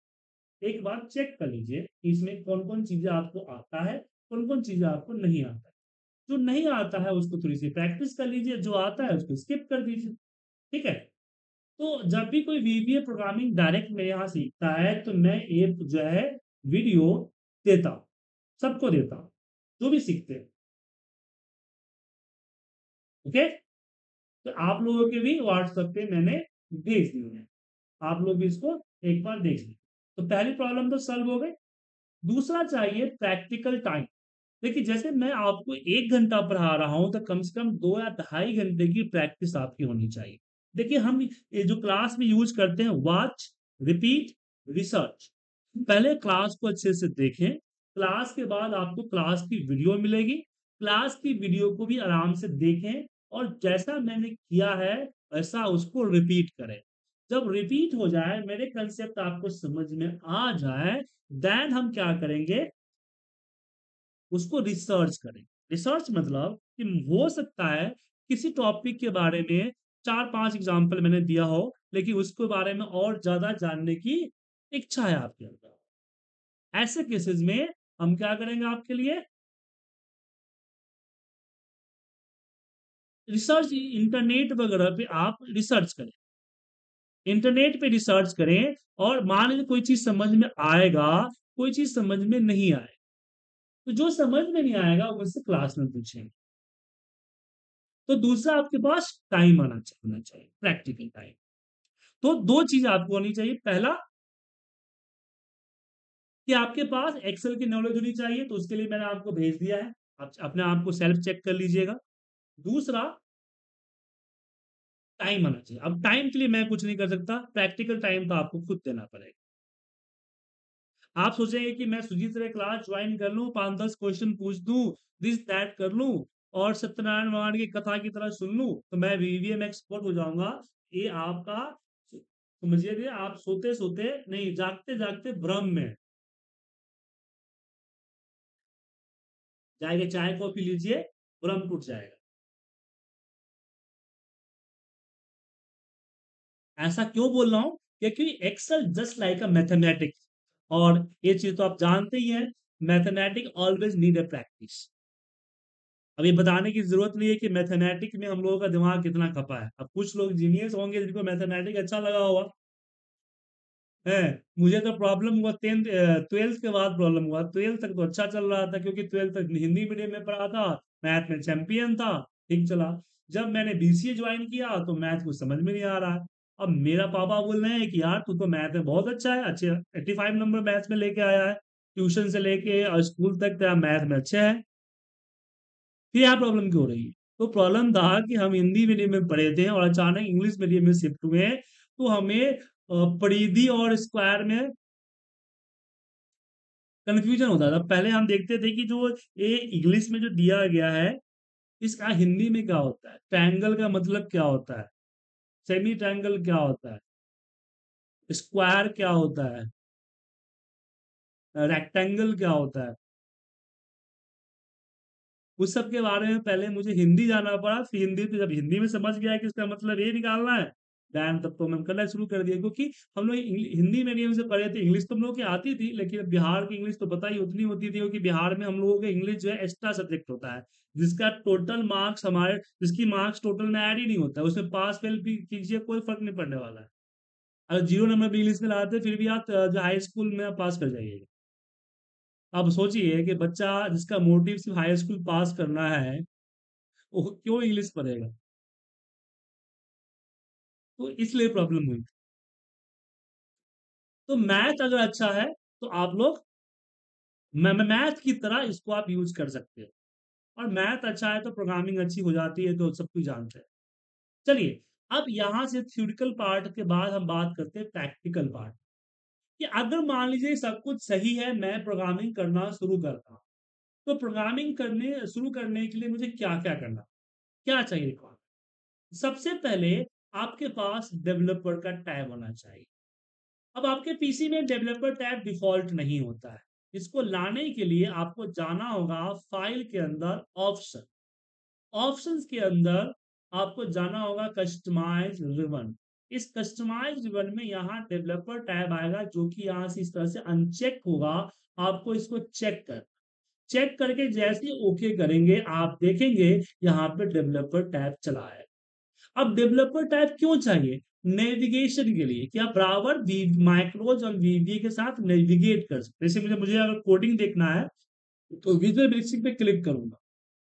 एक बार चेक कर लीजिए इसमें कौन कौन चीज़ें आपको आता है कौन कौन चीज़ें आपको नहीं आता है। जो नहीं आता है उसको थोड़ी सी प्रैक्टिस कर लीजिए, जो आता है उसको स्किप कर दीजिए, ठीक है? तो जब भी कोई वीबीए प्रोग्रामिंग डायरेक्ट मेरे यहाँ सीखता है तो मैं एक जो है वीडियो देता हूँ, सबको देता हूँ, जो भी सीखते हैं। ओके? तो आप लोगों के भी व्हाट्सएप पे मैंने भेज दिए हैं आप लोग भी इसको एक बार देख लीजिए तो पहली प्रॉब्लम तो सॉल्व हो गई। दूसरा चाहिए प्रैक्टिकल टाइम देखिए, जैसे मैं आपको एक घंटा पढ़ा रहा हूँ तो कम से कम दो या ढाई घंटे की प्रैक्टिस आपकी होनी चाहिए। देखिए, हम ये जो क्लास में यूज़ करते हैं वॉच रिपीट रिसर्च पहले क्लास को अच्छे से देखें। क्लास के बाद आपको क्लास की वीडियो मिलेगी। क्लास की वीडियो को भी आराम से देखें और जैसा मैंने किया है, वैसा उसको रिपीट करें। जब रिपीट हो जाए, मेरे कंसेप्ट आपको समझ में आ जाए देन हम क्या करेंगे? उसको रिसर्च करें। रिसर्च मतलब कि हो सकता है किसी टॉपिक के बारे में चार पाँच एग्ज़ाम्पल मैंने दिया हो, लेकिन उसके बारे में और ज़्यादा जानने की इच्छा है आपके अंदर। ऐसे केसेस में हम क्या करेंगे आपके लिए? रिसर्च इंटरनेट वगैरह पे आप रिसर्च करें। इंटरनेट पे रिसर्च करें और मान लीजिए कोई चीज़ समझ में आएगा, कोई चीज़ समझ में नहीं आए। तो जो समझ में नहीं आएगा उससे क्लास में पूछेंगे। तो दूसरा आपके पास टाइम आना होना चाहिए प्रैक्टिकल टाइम तो दो चीज़ आपको होनी चाहिए। पहला, कि आपके पास एक्सेल की नॉलेज होनी चाहिए तो उसके लिए मैंने आपको भेज दिया है। आप अपने आप को सेल्फ चेक कर लीजिएगा। दूसरा टाइम आना चाहिए। अब टाइम के लिए मैं कुछ नहीं कर सकता प्रैक्टिकल टाइम तो आपको खुद देना पड़ेगा। आप सोचेंगे कि मैं सुजीत रे क्लास ज्वाइन कर लूँ पाँच दस क्वेश्चन पूछ दूँ दिस दैट कर लूँ और सत्यनारायण भगवान की कथा की तरह सुन लूँ तो मैं वीवीएम एक्सपर्ट हो जाऊँगा। ये आपका समझिए तो आप सोते-सोते नहीं जागते-जागते भ्रम में। जाएगा चाय कॉफ़ी लीजिए, भ्रम टूट जाएगा। ऐसा क्यों बोल रहा हूँ? क्योंकि excel just like a mathematics और ये चीज़ तो आप जानते ही हैं, mathematics always need a practice. अब ये बताने की ज़रूरत नहीं है कि मैथमेटिक्स में हम लोगों का दिमाग कितना खपा है। अब कुछ लोग जीनियस होंगे जिनको मैथमेटिक्स अच्छा लगा होगा। हैं, मुझे तो प्रॉब्लम हुआ 10th अ, 12th के बाद प्रॉब्लम हुआ। 12th तक तो अच्छा चल रहा था क्योंकि 12th तक हिंदी मीडियम में पढ़ा था, मैथ में चैंपियन था, ठीक चला। जब मैंने बीसीए ज्वाइन किया तो मैथ कुछ समझ में नहीं आ रहा है। अब मेरा पापा बोल रहे हैं कि यार तू तो मैथ में बहुत अच्छा है, अच्छे 85 नंबर मैथ्स में लेके आया है। ट्यूशन से लेके और स्कूल तक तेरा मैथ में अच्छा है। फिर यहाँ प्रॉब्लम क्यों हो रही है? तो प्रॉब्लम था कि हम हिंदी मीडियम में पढ़े थे और अचानक इंग्लिश मीडियम में शिफ्ट हुए, तो हमें परिधि और स्क्वायर में कन्फ्यूज़न होता था। पहले हम देखते थे कि जो ये इंग्लिश में जो दिया गया है, इसका हिंदी में क्या होता है? ट्रायंगल का मतलब क्या होता है? सेमी ट्रायंगल क्या होता है? स्क्वायर क्या होता है? रेक्टेंगल क्या होता है? उस सब के बारे में पहले मुझे हिंदी जाना पड़ा, फिर हिंदी पे जब हिंदी में समझ गया कि इसका मतलब ये निकालना है, देन तब तो मैंने करना शुरू कर दिया क्योंकि हम लोग हिंदी मीडियम से पढ़े थे, इंग्लिश तो हम लोग की आती थी, लेकिन बिहार की इंग्लिश तो पता ही उतनी होती थी क्योंकि बिहार में हम लोगों का इंग्लिश जो है एक्स्ट्रा सब्जेक्ट होता है, जिसका टोटल मार्क्स हमारे जिसकी मार्क्स टोटल में ऐड ही नहीं होता है, उसमें पास फेल भी कीजिए कोई फ़र्क नहीं पड़ने वाला है। अगर ज़ीरो नंबर भी इंग्लिश में लाते फिर भी आप जो हाई स्कूल में आप पास कर जाइएगा। आप सोचिए कि बच्चा जिसका मोटिव सिर्फ़ हाई स्कूल पास करना है, वो क्यों इंग्लिश पढ़ेगा? तो इसलिए प्रॉब्लम हुई। तो मैथ अगर अच्छा है, तो आप लोग मैथ की तरह इसको आप यूज़ कर सकते हो और मैथ अच्छा है तो प्रोग्रामिंग अच्छी हो जाती है, तो सब कुछ जानते हैं। चलिए, अब यहाँ से थ्योरेटिकल पार्ट के बाद हम बात करते हैं प्रैक्टिकल पार्ट, कि अगर मान लीजिए सब कुछ सही है, मैं प्रोग्रामिंग करना शुरू करता हूँ, तो प्रोग्रामिंग करने शुरू करने के लिए मुझे क्या-क्या करना? क्या चाहिए रिक्वायरमेंट? सबसे पहले आपके पास डेवलपर का टैब होना चाहिए। अब आपके पीसी में डेवलपर टैब डिफ़ॉल्ट नहीं होता है। इसको लाने के लिए आपको जाना होगा फ़ाइल के अंदर ऑप्शन, ऑप्शंस के अंदर आपको जाना होगा कस्टमाइज़ रिबन। इस कस्टमाइज़ रिबन में यहाँ डेवलपर टैब आएगा जो कि यहाँ से इस तरह से अनचेक होगा, आपको इसको चेक कर चेक करके जैसे ओके करेंगे, आप देखेंगे यहाँ पे डेवलपर टैब चला है। अब डेवलपर टैब क्यों चाहिए? नेविगेशन के लिए कि आप बराबर वी मैक्रोज़ और वीबीए के साथ नेविगेट कर सकते जैसे मुझे मुझे अगर कोडिंग देखना है, तो विजुअल बेसिक पे क्लिक करूँगा।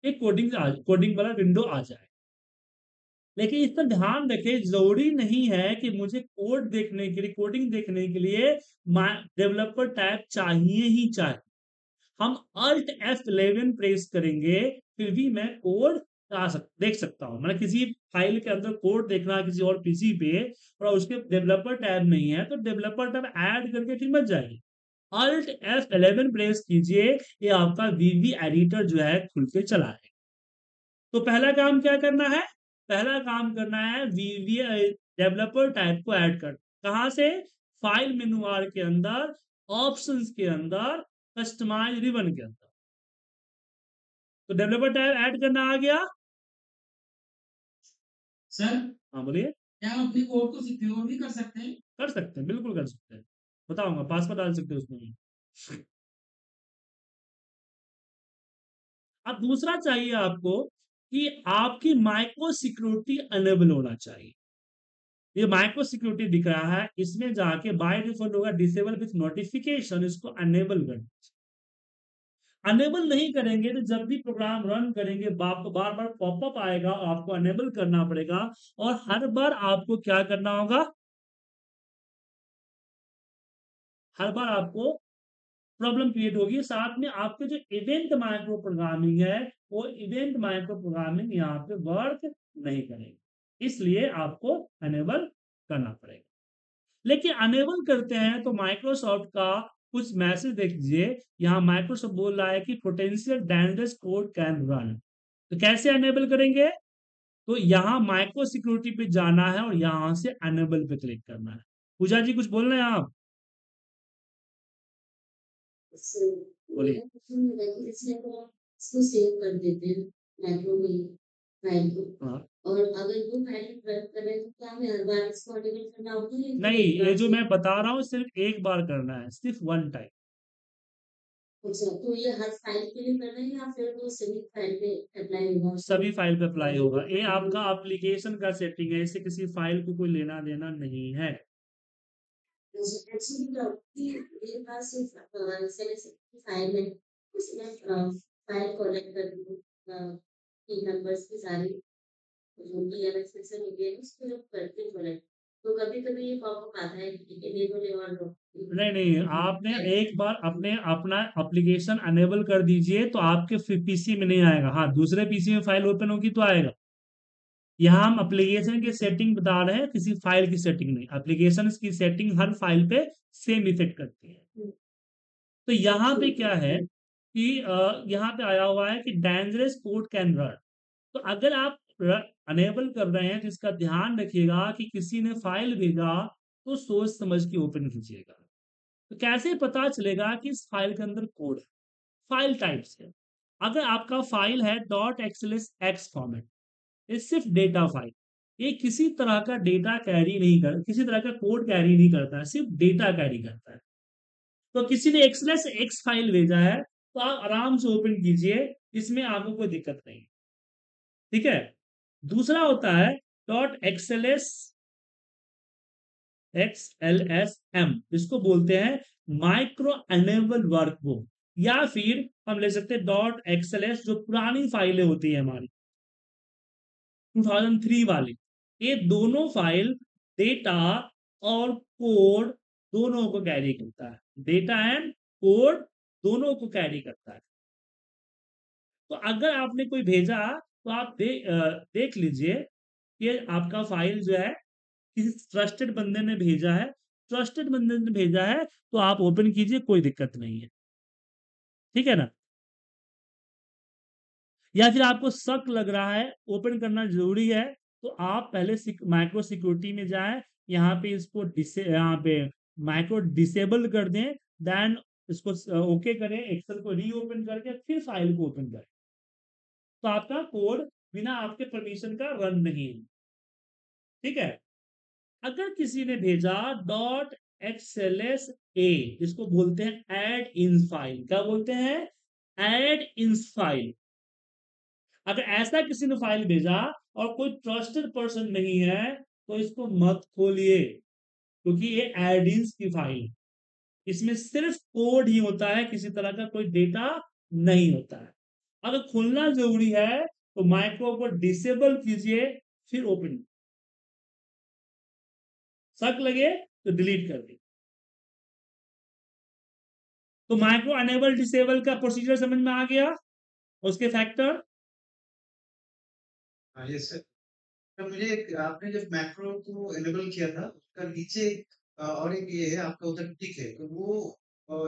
एक कोडिंग कोडिंग वाला विंडो आ जाए। लेकिन इस पर ध्यान रखें, ज़रूरी नहीं है कि मुझे कोड देखने के लिए कोडिंग देखने के लिए डेवलपर टैब चाहिए ही चाहिए। हम अल्ट F11 प्रेस करेंगे, फिर भी मैं कोड आ सक देख सकता हूँ। मतलब किसी फ़ाइल के अंदर कोड देखना है किसी और पीसी पे और उसके डेवलपर टैब नहीं है, तो डेवलपर टैब ऐड करके फिर मत जाइए। अल्ट F11 प्रेस कीजिए, ये आपका वीवी एडिटर जो है खुल के चला आएगा। तो पहला काम क्या करना है? पहला काम करना है वीवी डेवलपर टैब को ऐड कर कहाँ से? फ़ाइल मेनू के अंदर, ऑप्शंस के अंदर, कस्टमाइज़ रिबन के अंदर। तो डेवलपर टैब ऐड करना आ गया? सर, हाँ, बोलिए। क्या हम अपनी कोड को सिक्योर भी कर सकते हैं? कर सकते हैं, बिल्कुल कर सकते हैं। बताऊँगा पासवर्ड डाल सकते हो उसमें। अब दूसरा चाहिए आपको कि आपकी माइक्रो सिक्योरिटी अनेबल होना चाहिए। ये माइक्रो सिक्योरिटी दिख रहा है, इसमें जाके बाय डिफ़ॉल्ट होगा डिसेबल विथ नोटिफ़िकेशन इसको इनेबल करना इनेबल नहीं करेंगे तो जब भी प्रोग्राम रन करेंगे बाप बार-बार पॉपअप आएगा, आपको इनेबल करना पड़ेगा और हर बार आपको क्या करना होगा? हर बार आपको प्रॉब्लम क्रिएट होगी, साथ में आपके जो इवेंट माइक्रो प्रोग्रामिंग है, वो इवेंट माइक्रो प्रोग्रामिंग यहाँ पे वर्क नहीं करेगी। इसलिए आपको अनेबल करना पड़ेगा। लेकिन अनेबल करते हैं तो माइक्रोसॉफ्ट का कुछ मैसेज देख लीजिए, यहाँ माइक्रोसॉफ्ट बोल रहा है कि potential dangerous code can run. तो कैसे इनेबल करेंगे? तो यहाँ माइक्रो सिक्योरिटी पे जाना है और यहाँ से इनेबल पे क्लिक करना है। पूजा जी कुछ बोल रहे हैं आप बोलिए। सेव कर देते हाँ। और अगर वो फ़ाइल रन कर तो क्या हर बार इसको करना होगा नहीं ये जो मैं बता रहा हूँ सिर्फ़ एक बार करना है सिर्फ़ वन टाइम अच्छा तो ये हर फ़ाइल के लिए कर रहे हैं या फिर वो सभी फ़ाइल पे अप्लाई होगा? सभी फ़ाइल पे अप्लाई होगा। ये आपका एप्लीकेशन का सेटिंग है इससे किसी फ़ाइल को कोई लेना देना नहीं है। अ, सेलेक्ट की फ़ाइल है फ़ाइल कलेक्ट कर दूँ नंबर्स के सारे जो भी अलग सेक्शन उसको करते कलेक्ट तो कभी कभी ये आता है नहीं नहीं आपने एक बार अपने अपना एप्लीकेशन अनेबल कर दीजिए तो आपके पीसी में नहीं आएगा। हाँ दूसरे पीसी में फ़ाइल ओपन होगी तो आएगा। यहाँ हम एप्लीकेशन की सेटिंग बता रहे हैं किसी फ़ाइल की सेटिंग नहीं। एप्लीकेशन की सेटिंग हर फ़ाइल पे सेम इफ़ेक्ट करती है। तो यहाँ पे क्या है कि यहाँ पे आया हुआ है कि डेंजरस कोड कैन रन तो अगर आप अनेबल कर रहे हैं इसका ध्यान रखिएगा कि किसी ने फ़ाइल भेजा तो सोच समझ के ओपन कीजिएगा। तो कैसे पता चलेगा कि इस फ़ाइल के अंदर कोड है? फ़ाइल टाइप्स है। अगर आपका फ़ाइल है. डॉट एक्सएलएस एक्स फॉर्मेट ये सिर्फ़ डेटा फ़ाइल ये किसी तरह का डेटा कैरी नहीं कर, किसी तरह का कोड कैरी नहीं करता है, सिर्फ़ डेटा कैरी करता है। तो किसी ने एक्सलेस एक्स फ़ाइल भेजा है तो आप आराम से ओपन कीजिए, इसमें आपको कोई दिक्कत नहीं ठीक है? दूसरा होता है dot XLS X L S M इसको बोलते हैं माइक्रो एनेबल वर्कबुक या फिर हम ले सकते हैं डॉट एक्सएलएस, जो पुरानी फाइलें होती है हमारी 2003 वाली। ये दोनों फ़ाइल डेटा और कोड दोनों को कैरी करता है। डेटा एंड कोड दोनों को कैरी करता है। तो अगर आपने कोई भेजा तो आप दे, देख लीजिए कि आपका फ़ाइल जो है किसी ट्रस्टेड बंदे ने भेजा है। ट्रस्टेड बंदे ने भेजा है तो आप ओपन कीजिए कोई दिक्कत नहीं है। ठीक है ना? या फिर आपको शक लग रहा है ओपन करना ज़रूरी है तो आप पहले माइक्रो सिक्योरिटी में जाएँ। यहाँ पे इसको डिसे यहाँ पे माइक्रो डिसेबल कर दें देन इसको ओके करें एक्सेल को रीओपन करके फिर फ़ाइल को ओपन करें। तो आपका कोड बिना आपके परमिशन का रन नहीं है। ठीक है? अगर किसी ने भेजा डॉट एक्सएलएस ए इसको बोलते हैं एड इन फ़ाइल क्या बोलते हैं? एड इन फ़ाइल अगर ऐसा किसी ने फ़ाइल भेजा और कोई ट्रस्टेड पर्सन नहीं है तो इसको मत खोलिए, क्योंकि ये एडिंस की फ़ाइल इसमें सिर्फ़ कोड ही होता है, किसी तरह का कोई डेटा नहीं होता है। अगर खोलना ज़रूरी है तो माइक्रो को डिसेबल कीजिए फिर ओपन शक लगे तो डिलीट कर दी। तो माइक्रो अनेबल डिसेबल का प्रोसीजर समझ में आ गया? उसके फैक्टर यस सर तो मुझे आपने जब मैक्रो को एनेबल किया था उसका नीचे और एक ये है आपका उधर टिक है तो वो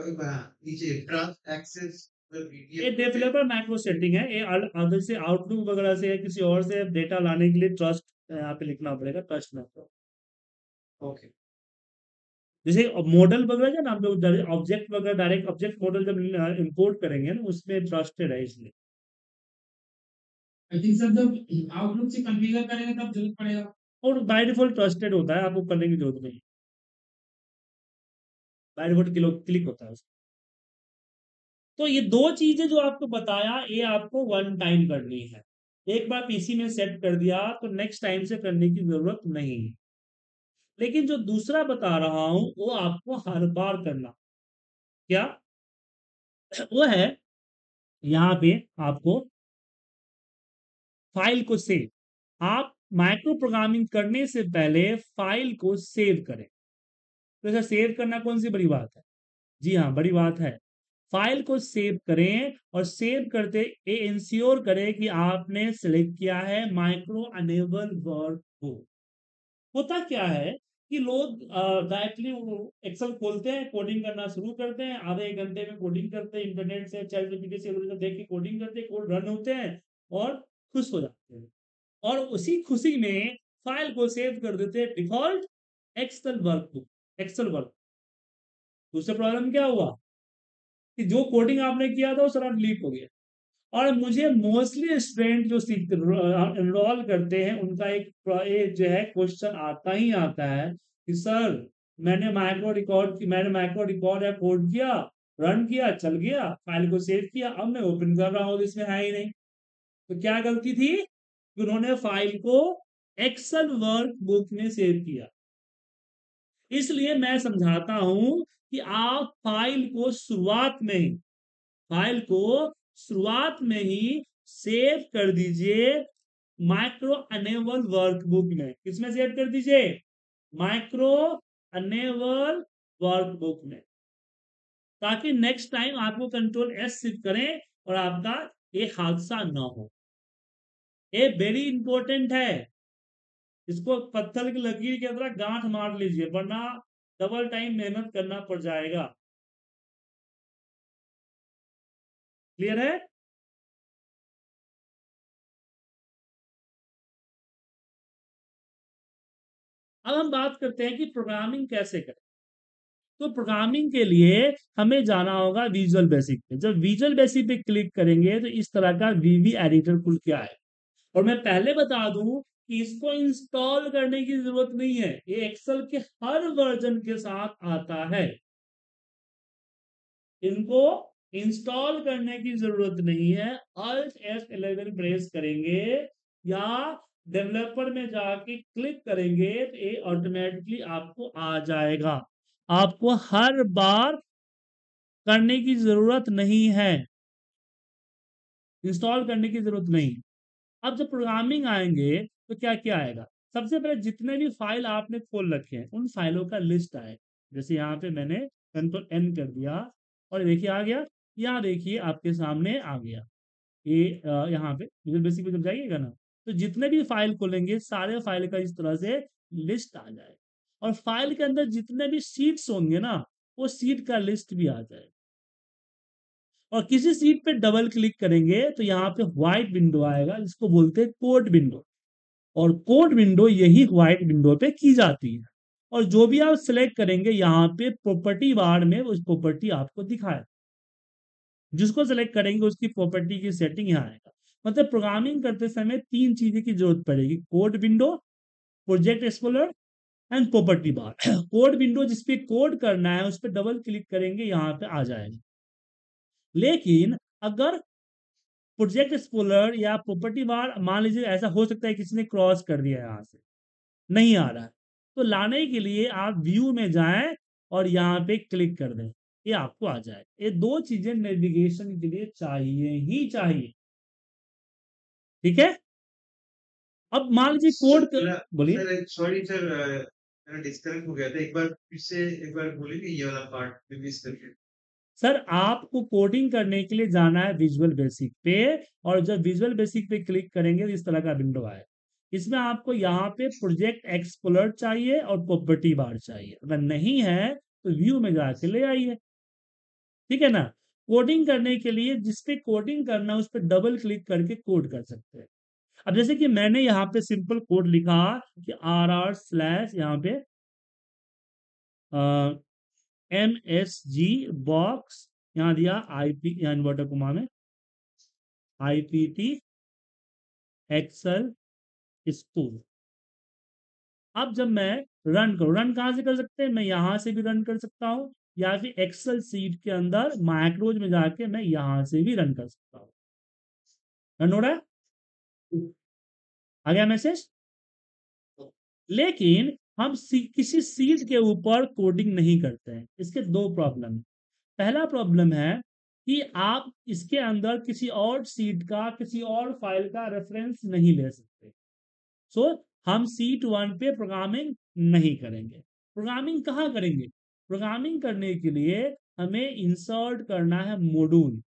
एक हाँ, नीचे ट्रांस एक्सेस ये डेवलपर मैक्रो सेटिंग है। ये अदर से आउटलुक वगैरह से या किसी और से डेटा लाने के लिए ट्रस्ट यहाँ पे लिखना पड़ेगा ट्रस्ट मैक्रो ओके जैसे मॉडल वगैरह जो ना हम लोग ऑब्जेक्ट वगैरह डायरेक्ट ऑब्जेक्ट मॉडल जब इंपोर्ट करेंगे ना उसमें ट्रस्टेड है इसलिए। आई थिंक सर जब आउटलुक से कॉन्फ़िगर करेंगे तब ज़रूरत पड़ेगा। और बाय डिफ़ॉल्ट ट्रस्टेड होता है आपको करने की ज़रूरत नहीं। बाय डिफ़ॉल्ट क्लिक होता है उसमें। तो ये दो चीज़ें जो आपको बताया, ये आपको वन टाइम करनी है। एक बार पीसी में सेट कर दिया तो नेक्स्ट टाइम से करने की ज़रूरत नहीं है। लेकिन जो दूसरा बता रहा हूँ, वो आपको हर बार करना। क्या? वो है, यहाँ पे आपको फ़ाइल को सेव आप माइक्रो प्रोग्रामिंग करने से पहले फ़ाइल को सेव करें। तो ऐसा सेव करना कौन सी बड़ी बात है? जी हाँ बड़ी बात है। फ़ाइल को सेव करें और सेव करते इंश्योर करें कि आपने सिलेक्ट किया है माइक्रो अनेबल वर्क को। होता क्या है कि लोग डायरेक्टली एक्सेल खोलते हैं कोडिंग करना शुरू करते हैं, आधे एक घंटे में कोडिंग करते हैं इंटरनेट से चैट जीपीटी से देख के कोडिंग करते हैं कोड रन होते हैं और खुश हो जाते हैं। और उसी खुशी में फ़ाइल को सेव कर देते हैं default excel workbook excel work उससे प्रॉब्लम क्या हुआ? कि जो कोडिंग आपने किया था वो सारा डिलीट हो गया। और मुझे मोस्टली स्टूडेंट जो एनरोल करते हैं उनका एक, एक जो है क्वेश्चन आता ही आता है कि सर मैंने माइक्रो रिकॉर्ड मैंने माइक्रो रिकॉर्ड या कोड किया रन किया चल गया फ़ाइल को सेव किया अब मैं ओपन कर रहा हूँ इसमें है ही नहीं। तो क्या गलती थी? उन्होंने फ़ाइल को एक्सेल वर्क बुक में सेव किया। इसलिए मैं समझाता हूँ कि आप फ़ाइल को शुरुआत में ही फ़ाइल को शुरुआत में ही सेव कर दीजिए माइक्रो अनेबल वर्कबुक में। किसमें सेव कर दीजिए? माइक्रो अनेबल वर्कबुक में। ताकि नेक्स्ट टाइम आपको कंट्रोल एस सिर्फ़ करें और आपका ये हादसा ना हो। ये वेरी इंपॉर्टेंट है। इसको पत्थर की लकीर की तरह गांठ मार लीजिए, वरना डबल टाइम मेहनत करना पड़ जाएगा। क्लियर है? अब हम बात करते हैं कि प्रोग्रामिंग कैसे करें। तो प्रोग्रामिंग के लिए हमें जाना होगा विजुअल बेसिक पे। जब विजुअल बेसिक पे क्लिक करेंगे तो इस तरह का वीवी एडिटर खुल के आए और मैं पहले बता दूँ इसको इंस्टॉल करने की ज़रूरत नहीं है। ये एक्सेल के हर वर्जन के साथ आता है। इनको इंस्टॉल करने की ज़रूरत नहीं है। अल्ट एफ़ इलेवन प्रेस करेंगे या डेवलपर में जाके क्लिक करेंगे तो ये ऑटोमेटिकली आपको आ जाएगा। आपको हर बार करने की ज़रूरत नहीं है। इंस्टॉल करने की ज़रूरत नहीं। अब जब प्रोग्रामिंग आएँगे तो क्या क्या आएगा? सबसे पहले जितने भी फ़ाइल आपने खोल रखे हैं, उन फाइलों का लिस्ट आएगा जैसे यहाँ पे मैंने कंट्रोल एन कर दिया और देखिए आ गया यहाँ देखिए आपके सामने आ गया। ये यहाँ पे बेसिक पे जब जाइएगा ना तो जितने भी फ़ाइल खोलेंगे, सारे फ़ाइल का इस तरह से लिस्ट आ जाएगा और फ़ाइल के अंदर जितने भी सीट्स होंगे ना, वो सीट का लिस्ट भी आ जाएगा और किसी सीट पे डबल क्लिक करेंगे तो यहाँ पे व्हाइट विंडो आएगा, जिसको बोलते हैं कोड विंडो और कोड विंडो यही व्हाइट विंडो पे की जाती है। और जो भी आप सिलेक्ट करेंगे, यहाँ पे प्रॉपर्टी बार में उस प्रॉपर्टी आपको दिखाए जिसको सिलेक्ट करेंगे, उसकी प्रॉपर्टी की सेटिंग यहाँ आएगा। मतलब प्रोग्रामिंग करते समय तीन चीज़ें की ज़रूरत पड़ेगी। Code window project explore and property bar code window जिसपे कोड करना है, उस पर डबल क्लिक करेंगे, यहाँ पे आ जाएगा। लेकिन अगर प्रोजेक्ट एक्सप्लोरर या प्रॉपर्टी बार मान लीजिए ऐसा हो सकता है किसी ने क्रॉस कर दिया यहाँ से। नहीं आ रहा है। तो लाने के लिए आप व्यू में जाएँ और यहाँ पे क्लिक कर दें। ये आपको आ जाए। ये दो चीज़ें नेविगेशन के लिए चाहिए ही चाहिए। ठीक है? अब मान लीजिए कोड बोलिए। सॉरी सर डिस्कनेक्ट हो गया था। एक बार फिर से एक बार बोलेंगे ये वाला पार्ट मिस करके। सर, आपको कोडिंग करने के लिए जाना है विजुअल बेसिक पे, और जब विजुअल बेसिक पे क्लिक करेंगे तो इस तरह का विंडो आए इसमें आपको यहाँ पे प्रोजेक्ट एक्सप्लोर चाहिए और प्रॉपर्टी बार चाहिए। अगर नहीं है तो व्यू में जाके ले आइए। ठीक है ना? कोडिंग करने के लिए जिसपे कोडिंग करना है, उस पर डबल क्लिक करके कोड कर सकते हैं। अब जैसे कि मैंने यहाँ पे सिंपल कोड लिखा कि आर आर स्लैश यहाँ पे एम एस जी बॉक्स यहाँ दिया आईपी यहाँ इन्वर्टर कुमा में आईपीटी एक्सल स्कूल अब जब मैं रन करूँ रन कहाँ से कर सकते हैं? मैं यहाँ से भी रन कर सकता हूँ, या फिर एक्सल सीट के अंदर माइक्रोज में जाके मैं यहाँ से भी रन कर सकता हूँ। रन हो रहा है? आ गया मैसेज लेकिन हम किसी सीट के ऊपर कोडिंग नहीं करते हैं। इसके दो प्रॉब्लम है। पहला प्रॉब्लम है कि आप इसके अंदर किसी और सीट का किसी और फ़ाइल का रेफरेंस नहीं ले सकते। सो so, हम सीट वन पे प्रोग्रामिंग नहीं करेंगे। प्रोग्रामिंग कहाँ करेंगे? प्रोग्रामिंग करने के लिए हमें इंसर्ट करना है मॉड्यूल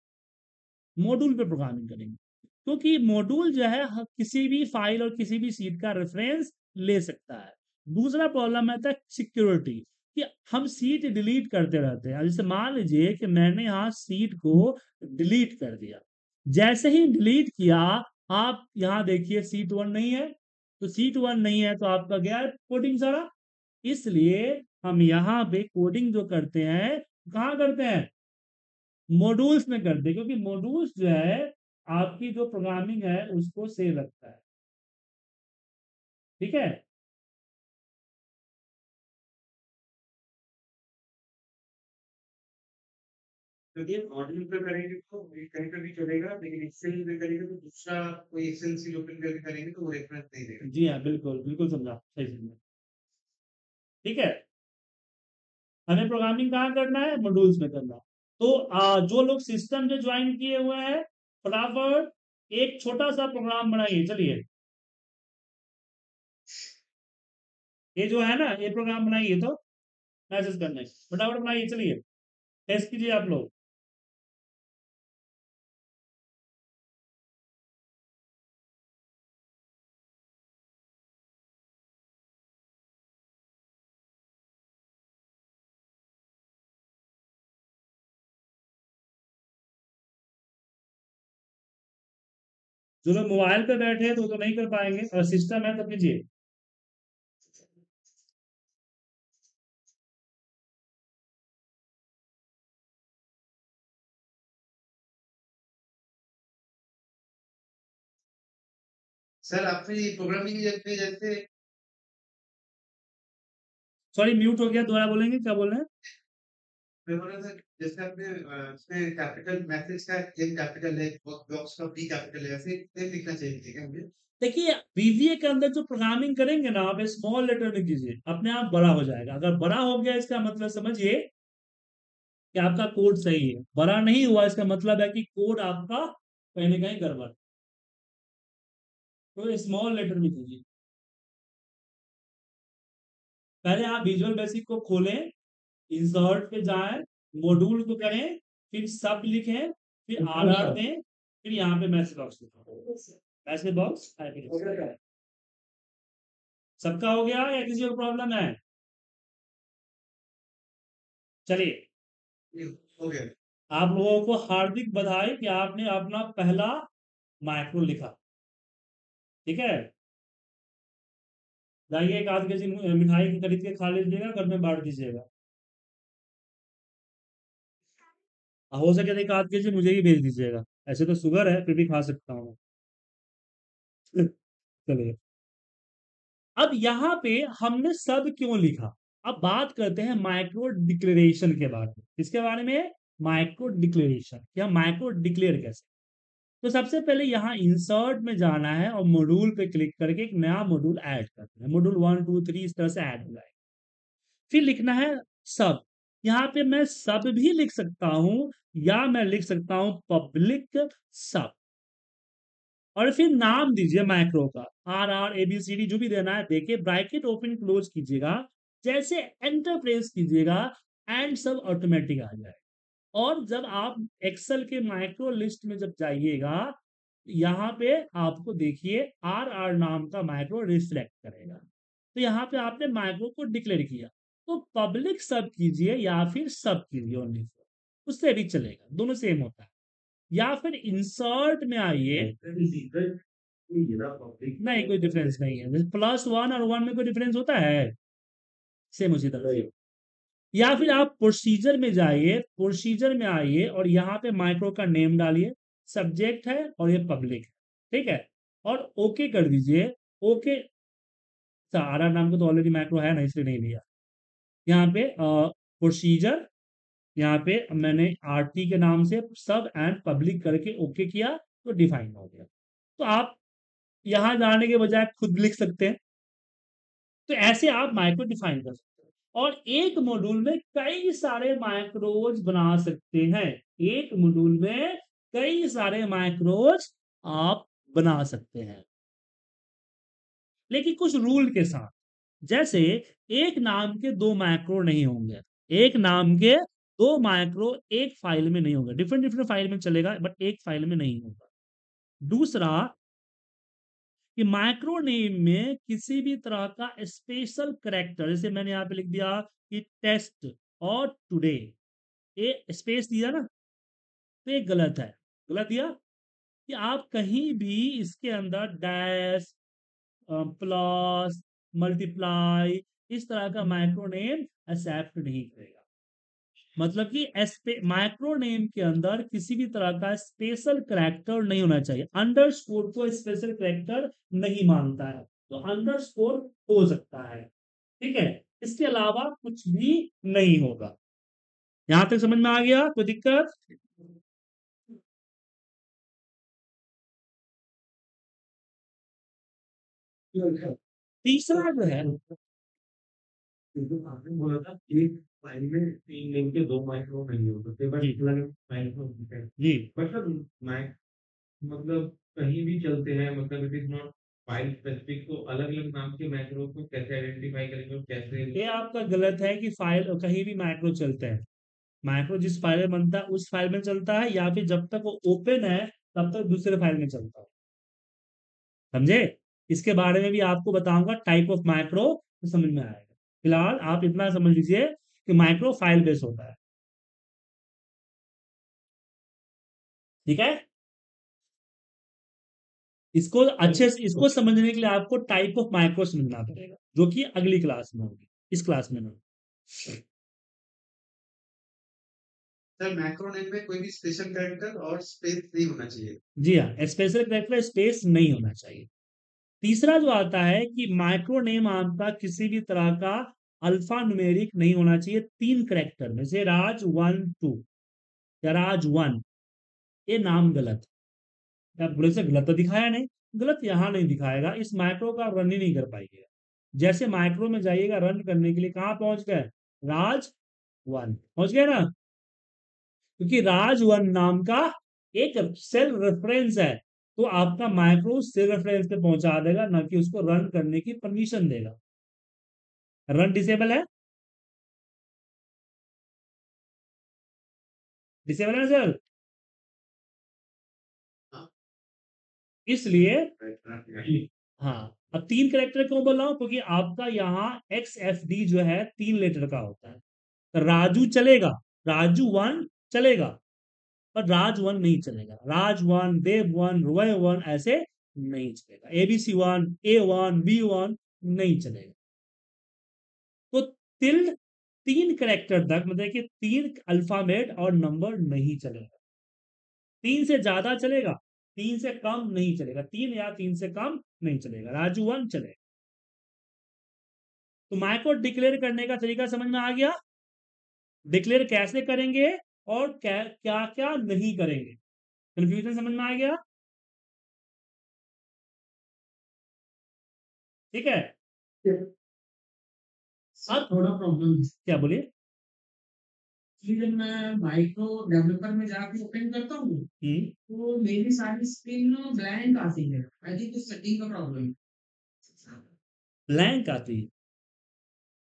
मॉड्यूल पे प्रोग्रामिंग करेंगे। क्योंकि मॉड्यूल जो है किसी भी फ़ाइल और किसी भी सीट का रेफरेंस ले सकता है। दूसरा प्रॉब्लम आता है सिक्योरिटी कि हम सीट डिलीट करते रहते हैं। जैसे मान लीजिए कि मैंने यहाँ सीट को डिलीट कर दिया। जैसे ही डिलीट किया, आप यहाँ देखिए सीट वन नहीं है। तो सीट वन नहीं है तो आपका गया कोडिंग सारा। इसलिए हम यहाँ पे कोडिंग जो करते हैं, कहाँ करते हैं? मॉड्यूल्स में करते हैं, क्योंकि मॉड्यूल्स जो है, आपकी जो प्रोग्रामिंग है, उसको सेव रखता है। ठीक है? क्योंकि मॉडल पे करेंगे तो कहीं पे भी चलेगा लेकिन एक्सेल में करेंगे तो दूसरा कोई एक्सेल ओपन करके करेंगे तो वो रेफरेंस नहीं देगा। जी हाँ बिल्कुल बिल्कुल समझा सही समझा। ठीक है? हमें प्रोग्रामिंग कहाँ करना है? मॉड्यूल्स में करना। तो आ, जो लोग सिस्टम जो ज्वाइन किए हुए हैं फटाफट एक छोटा सा प्रोग्राम बनाइए चलिए। ये जो है ना ये प्रोग्राम बनाइए तो मैसेज करने। फटाफट बनाइए चलिए। टेस्ट कीजिए आप लोग। जो लोग मोबाइल पे बैठे हैं तो वो तो नहीं कर पाएँगे और सिस्टम है तो कीजिए सर आपने प्रोग्रामिंग जैसे सॉरी म्यूट हो गया दोबारा बोलेंगे? क्या बोल रहे हैं? जैसे आपने उसमें कैपिटल मैसेज का एम कैपिटल है बॉक्स का बी कैपिटल है, ऐसे लिखना चाहिए ठीक है देखिए बीवीए के अंदर जो प्रोग्रामिंग करेंगे ना, आप स्मॉल लेटर में कीजिए, अपने आप बड़ा हो जाएगा। अगर बड़ा हो गया, इसका मतलब समझिए कि आपका कोड सही है। बड़ा नहीं हुआ, इसका मतलब है कि कोड आपका कहीं ना कहीं गड़बड़ तो स्मॉल लेटर में कीजिए। पहले आप विजुअल बेसिक को खोलें। इंसर्ट पे जाए मॉड्यूल को करें फिर सब लिखें फिर आर आर दें फिर यहाँ पे मैसेज बॉक्स लिखें। मैसेज बॉक्स सबका हो गया या किसी को प्रॉब्लम है? चलिए। आप लोगों को हार्दिक बधाई कि आपने अपना पहला माइक्रो लिखा। ठीक है? जाइए एक आध के जी मिठाई खरीद के खा लीजिएगा घर में बांट दीजिएगा। हो सके तो एक आध के जी मुझे ही भेज दीजिएगा। ऐसे तो शुगर है, फिर भी खा सकता हूँ [laughs] चलिए। अब यहाँ पे हमने सब क्यों लिखा? अब बात करते हैं माइक्रो डिक्लेरेशन के बारे में। इसके बारे में? Micro declaration. या माइक्रो डिक्लेयर कैसे? तो सबसे पहले यहाँ इंसर्ट में जाना है और मॉड्यूल पे क्लिक करके एक नया मॉड्यूल ऐड करना है। मॉड्यूल वन टू थ्री इस तरह से ऐड हो जाएगा। फिर लिखना है सब यहाँ पे मैं सब भी लिख सकता हूँ या मैं लिख सकता हूँ पब्लिक सब और फिर नाम दीजिए माइक्रो का। R R A B C D जो भी देना है, देखिए ब्रैकेट ओपन क्लोज कीजिएगा, जैसे एंटर प्रेस कीजिएगा एंड सब ऑटोमेटिक आ जाए। और जब आप एक्सेल के माइक्रो लिस्ट में जब जाइएगा, यहाँ पे आपको देखिए आर आर नाम का माइक्रो रिफ्लेक्ट करेगा। तो यहाँ पे आपने माइक्रो को डिक्लेयर किया। तो पब्लिक सब कीजिए या फिर सब कीजिए ओनली उससे भी चलेगा, दोनों सेम होता है। या फिर इंसर्ट में आइए। नहीं, कोई डिफरेंस नहीं है। प्लस वन और वन में कोई डिफरेंस होता है? सेम उसी तरह या फिर आप प्रोसीजर में जाइए प्रोसीजर में आइए और यहाँ पे माइक्रो का नेम डालिए। सब्जेक्ट है और ये पब्लिक है। ठीक है? और ओके कर दीजिए। ओके सारा नाम को तो ऑलरेडी माइक्रो है ना, इसलिए नहीं लिया। यहाँ पे प्रोसीजर यहाँ पे मैंने आरटी के नाम से सब एंड पब्लिक करके ओके किया तो डिफाइन हो गया। तो आप यहाँ जाने के बजाय खुद लिख सकते हैं। तो ऐसे आप माइक्रो डिफाइन कर सकते हैं। और एक मॉड्यूल में कई सारे माइक्रोज बना सकते हैं। एक मॉड्यूल में कई सारे माइक्रोज आप बना सकते हैं। लेकिन कुछ रूल के साथ, जैसे एक नाम के दो माइक्रो नहीं होंगे। एक नाम के दो माइक्रो एक फ़ाइल में नहीं होगा। डिफरेंट डिफरेंट फ़ाइल में चलेगा बट एक फ़ाइल में नहीं होगा। दूसरा, कि माइक्रो नेम में किसी भी तरह का स्पेशल करेक्टर जैसे मैंने यहाँ पे लिख दिया कि टेस्ट और टुडे ये स्पेस दिया ना तो ये गलत है। गलत दिया? कि आप कहीं भी इसके अंदर डैश प्लस मल्टीप्लाई इस तरह का माइक्रो नेम एक्सेप्ट नहीं करेगा। मतलब कि माइक्रोनेम के अंदर किसी भी तरह का स्पेशल करेक्टर नहीं होना चाहिए। अंडर स्कोर को स्पेशल करेक्टर नहीं मानता है तो अंडर स्कोर हो सकता है। ठीक है? इसके अलावा कुछ भी नहीं होगा। यहाँ तक समझ में आ गया? कोई दिक्कत? तीसरा जो है आपने बोला था एक फ़ाइल में तीन लिंक के दो माइक्रो नहीं हो सकते बट जी। जी। मतलब माइक मतलब कहीं भी चलते हैं मतलब it is not file specific तो अलग अलग नाम के मैक्रो को कैसे आइडेंटिफाई करेंगे और कैसे ये आपका गलत है कि फ़ाइल कहीं भी माइक्रो चलता है। माइक्रो जिस फ़ाइल में बनता है उस फ़ाइल में चलता है या फिर जब तक वो ओपन है तब तक दूसरे फ़ाइल में चलता है। समझे? इसके बारे में भी आपको बताऊँगा टाइप ऑफ़ माइक्रो तो समझ में आएगा। फ़िलहाल आप इतना समझ लीजिए कि माइक्रो फ़ाइल बेस होता है। ठीक है? इसको अच्छे से इसको समझने के लिए आपको टाइप ऑफ़ माइक्रो समझना पड़ेगा जो कि अगली क्लास में होगी इस क्लास में नहीं। सर मैक्रो नेम में कोई भी स्पेशल कैरेक्टर और स्पेस नहीं होना चाहिए। जी हाँ स्पेशल करेक्टर स्पेस नहीं होना चाहिए। तीसरा जो आता है कि माइक्रो नेम आपका किसी भी तरह का अल्फ़ा न्यूमेरिक नहीं होना चाहिए, तीन करेक्टर में से राज वन टू या राज वन ये नाम गलत आप बोले से गलत तो दिखाया नहीं, गलत यहाँ नहीं दिखाएगा, इस माइक्रो का रन ही नहीं कर पाएगा जैसे माइक्रो में जाइएगा रन करने के लिए कहाँ पहुँच गए? राज वन पहुँच गए ना? क्योंकि राज वन नाम का एक सेल रेफरेंस है तो आपका माइक्रो सेल रेफरेंस पे पहुँचा देगा, ना कि उसको रन करने की परमिशन देगा। रन डिसेबल है? डिसेबल है सर हाँ। इसलिए हाँ अब तीन करेक्टर क्यों बोल रहा हूँ? क्योंकि आपका यहाँ एक्स एफ़ डी जो है तीन लेटर का होता है। तो राजू चलेगा राजू वन चलेगा पर राज वन नहीं चलेगा। Raj one Dev one Roy one ऐसे नहीं चलेगा। ABC one A one B one नहीं चलेगा। तिल तीन करेक्टर तक मतलब कि तीन अल्फ़ाबेट और नंबर नहीं चलेगा। तीन से ज़्यादा चलेगा, तीन से कम नहीं चलेगा। तीन या तीन से कम नहीं चलेगा। राजू वन चलेगा तो माइक्रो डिक्लेयर करने का तरीका समझ में आ गया? डिक्लेयर कैसे करेंगे और क्या क्या क्या नहीं करेंगे? कंफ्यूजन समझ में आ गया? ठीक है? सर थोड़ा प्रॉब्लम क्या बोलिए? जब मैं माइक्रो डेवलपर में जाके ओपन करता हूँ हम्म, तो मेरी सारी स्क्रीन ब्लैंक आती है। आई थिंक सेटिंग का प्रॉब्लम ब्लैंक आती है?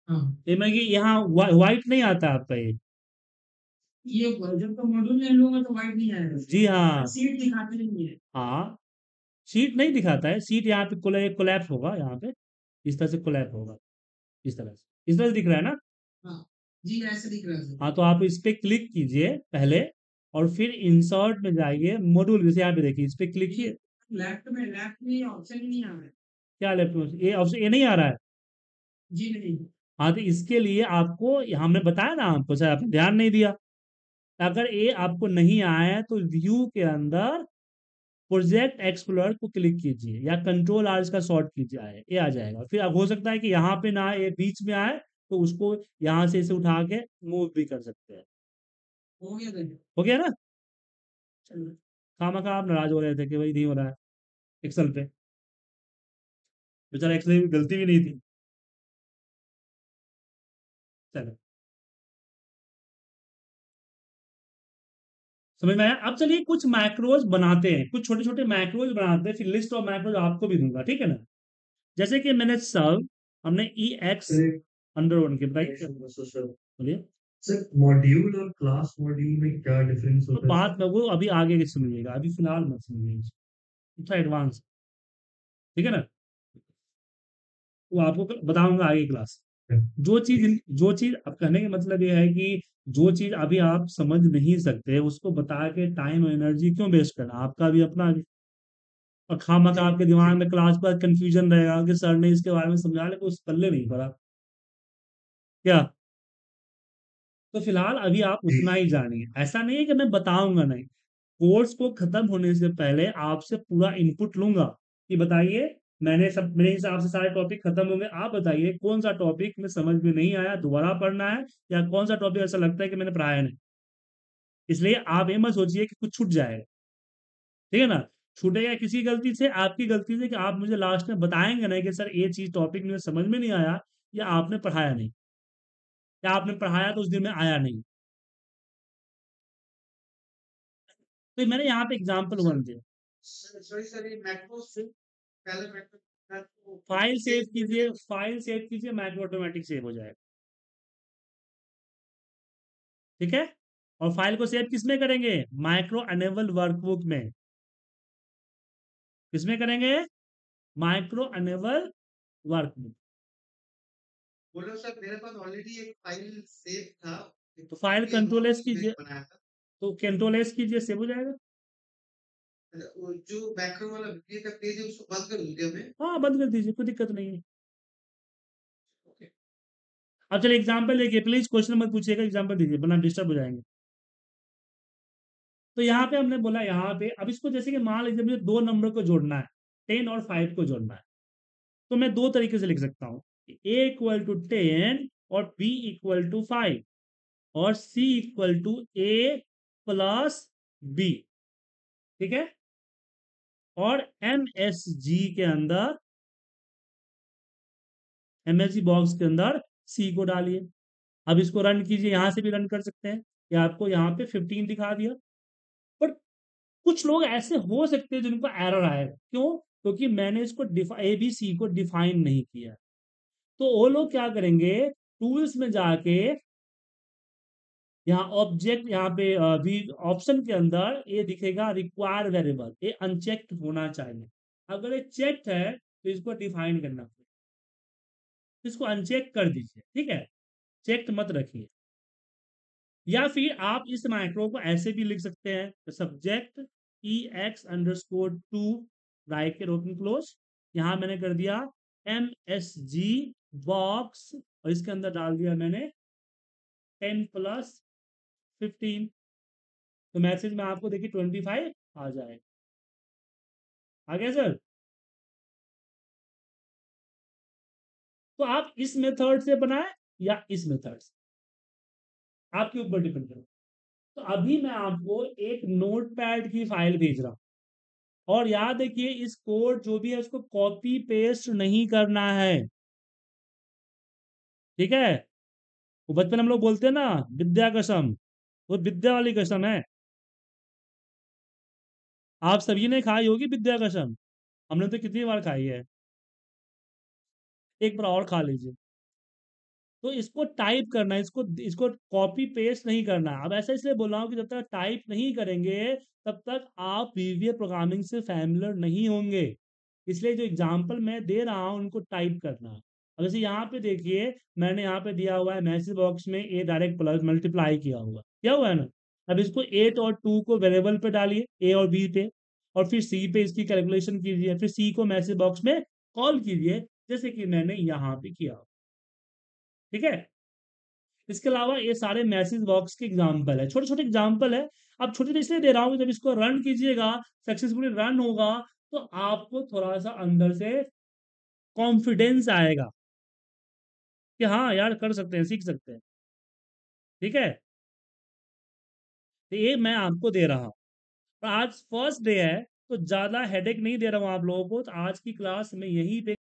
हाँ। ये मैं कि यहाँ व्हाइट नहीं आता आपका ये? ये जब तो मॉड्यूल ले लूँगा तो वाइट नहीं आएगा। जी हाँ। सीट दिखाते नहीं है। हाँ। सीट नहीं दिखाता है। सीट यहाँ पे कोलै कोलैप्स होगा यहाँ पे। इस तरह से कोलैप होगा। इस तरह से। इस तरह से दिख रहा है ना? जी ऐसे दिख रहा है हाँ तो आप इस पे क्लिक कीजिए पहले और फिर इंसर्ट में जाइए मॉड्यूल जैसे यहाँ पे देखिए इस पे क्लिक किए। लेफ़्ट में लेफ़्ट में ऑप्शन ही नहीं आ रहा है। क्या लेफ़्ट में? ये ऑप्शन ये नहीं आ रहा है? जी नहीं। हाँ तो इसके लिए आपको हमने बताया ना आपको शायद आपने ध्यान नहीं दिया। अगर ये आपको नहीं आया है तो व्यू के अंदर प्रोजेक्ट एक्सप्लोर को क्लिक कीजिए या कंट्रोल आर का शॉर्ट कीजिए ये आ जाएगा। फिर अब हो सकता है कि यहाँ पे ना ये बीच में आए तो उसको यहाँ से इसे उठा के मूव भी कर सकते हैं। हो गया हो गया ना? चलो। खामा खा आप नाराज़ हो रहे थे कि भाई नहीं हो रहा है एक्सल पे। बेचारा एक्सल गलती भी नहीं थी। चलो। समझ में आया? अब चलिए कुछ मैक्रोज बनाते हैं। कुछ छोटे छोटे मैक्रोज बनाते हैं। फिर लिस्ट ऑफ़ मैक्रोज आपको भी दूँगा ठीक है ना? जैसे कि मैंने सर्व हमने ई एक्स अंडर वन के बताइए बोलिए। मॉड्यूल और क्लास मॉड्यूल में क्या डिफरेंस होता है? बात में वो अभी आगे के समझिएगा अभी फ़िलहाल मत समझिएगा इतना एडवांस ठीक है ना? वो आपको बताऊँगा आगे क्लास जो चीज़ जो चीज़ अब कहने का मतलब ये है कि जो चीज़ अभी आप समझ नहीं सकते उसको बता के टाइम और एनर्जी क्यों वेस्ट करना आपका भी अपना और खामा आपके दिमाग में क्लास पर कंफ्यूजन रहेगा कि सर ने इसके बारे में समझा ले तो उस पल्ले नहीं पड़ा क्या? तो फ़िलहाल अभी आप उतना ही जानिए। ऐसा नहीं है कि मैं बताऊँगा नहीं। कोर्स को खत्म होने से पहले आपसे पूरा इनपुट लूँगा कि बताइए मैंने सब मेरे हिसाब से सारे टॉपिक खत्म हो गए। आप बताइए कौन-सा टॉपिक में समझ में नहीं आया, दोबारा पढ़ना है या कौन-सा टॉपिक ऐसा लगता है कि मैंने पढ़ाया नहीं? इसलिए आप ये मत सोचिए कि कुछ छूट जाएगा। ठीक है ना? छूटेगा किसी गलती से, आपकी गलती से कि आप मुझे लास्ट में बताएँगे नहीं कि सर ये चीज़ टॉपिक मुझे समझ में नहीं आया या आपने पढ़ाया नहीं। या आपने पढ़ाया तो उस दिन में आया नहीं। तो मैंने यहाँ पे एग्ज़ाम्पल 1 दिया। मैक्रो फ़ाइल सेव कीजिए फ़ाइल सेव कीजिए मैक्रो ऑटोमेटिक सेव हो जाएगा। ठीक है? और फ़ाइल को सेव किसमें करेंगे? माइक्रो अनेबल वर्कबुक में। किसमें करेंगे? Micro enable workbook. बोलो सर मेरे पास ऑलरेडी एक फ़ाइल सेव था। तो फ़ाइल कंट्रोल एस कीजिए। तो कंट्रोल एस कीजिए सेव हो जाएगा। जो मैक्रो वाला वीडियो का पेज है उसको बंद कर दूँ क्या मैं? हाँ, बंद कर दीजिए कोई दिक्कत नहीं है। अब चलिए एग्ज़ाम्पल देखिए प्लीज़ क्वेश्चन मत पूछिएगा एग्ज़ाम्पल दीजिए वरना डिस्टर्ब हो जाएँगे। तो यहाँ पे हमने बोला यहाँ पे अब इसको जैसे कि मान लीजिए मुझे 2 नंबर को जोड़ना है, टेन और फाइव को जोड़ना है। तो मैं दो तरीके से लिख सकता हूँ। a इक्वल टू टेन और बी इक्वल टू फाइव और C equal to A plus B ठीक है? और एमएसजी के अंदर एमएसजी बॉक्स के अंदर सी को डालिए। अब इसको रन कीजिए, यहाँ से भी रन कर सकते हैं। ये आपको यहाँ पे 15 दिखा दिया। बट कुछ लोग ऐसे हो सकते हैं जिनको एरर आएगा। क्यों? क्योंकि तो मैंने इसको ए, बी, सी को डिफाइन नहीं किया। तो वो लोग क्या करेंगे, टूल्स में जाके यहाँ ऑब्जेक्ट यहाँ पे भी ऑप्शन के अंदर ये दिखेगा रिक्वायर वेरिएबल, ये अनचेक्ड होना चाहिए। अगर ये चेक्ड है, तो इसको डिफाइन करना पड़ेगा। इसको अनचेक कर दीजिए, ठीक है? चेक्ड मत रखिए। या फिर आप इस माइक्रो को ऐसे भी लिख सकते हैं subject E X underscore two bracket open close यहाँ मैंने कर दिया एम एस जी बॉक्स और इसके अंदर डाल दिया मैंने टेन प्लस फिफ्टीन तो मैसेज में आपको देखिए ट्वेंटी फाइव आ जाए। आ गया सर तो आप इस मेथड से बनाए या इस मेथड से? आपके ऊपर डिपेंड करो। तो अभी मैं आपको एक नोटपैड की फ़ाइल भेज रहा हूँ। और याद रखिए इस कोड जो भी है, उसको कॉपी पेस्ट नहीं करना है। ठीक है? वो बचपन हम लोग बोलते हैं ना, विद्या कसम। वो विद्या वाली कसम है। आप सभी ने खाई होगी विद्या कसम। हमने तो कितनी बार खाई है। एक बार और खा लीजिए। तो इसको टाइप करना है, इसको इसको कॉपी पेस्ट नहीं करना। है अब ऐसा इसलिए बोल रहा हूँ कि जब तक टाइप नहीं करेंगे, तब तक आप वीवीए प्रोग्रामिंग से फैमिलर नहीं होंगे। इसलिए जो एग्जांपल मैं दे रहा हूँ, उनको टाइप करना। है अब जैसे यहाँ पे देखिए, मैंने यहाँ पे दिया हुआ है मैसेज बॉक्स में ए डायरेक्ट प्लस मल्टीप्लाई किया हुआ। क्या हुआ है ना? अब इसको एट और टू को वेरिएबल पे डालिए ए और बी पे, और फिर सी पे इसकी कैलकुलेशन कीजिए, फिर सी को मैसेज बॉक्स में कॉल कीजिए, जैसे कि मैंने यहाँ पे किया। ठीक है? इसके अलावा ये सारे मैसेज बॉक्स के एग्ज़ाम्पल है। छोटे छोटे एग्ज़ाम्पल है। अब छोटे छोटे इसलिए दे रहा हूँ जब इसको रन कीजिएगा सक्सेसफुली रन होगा तो आपको थोड़ा सा अंदर से कॉन्फिडेंस आएगा कि हाँ यार, कर सकते हैं, सीख सकते हैं। ठीक है? तो ये मैं आपको दे रहा हूँ। तो आज फ़र्स्ट डे है तो ज़्यादा हेडेक नहीं दे रहा हूँ आप लोगों को तो आज की क्लास में यहीं पे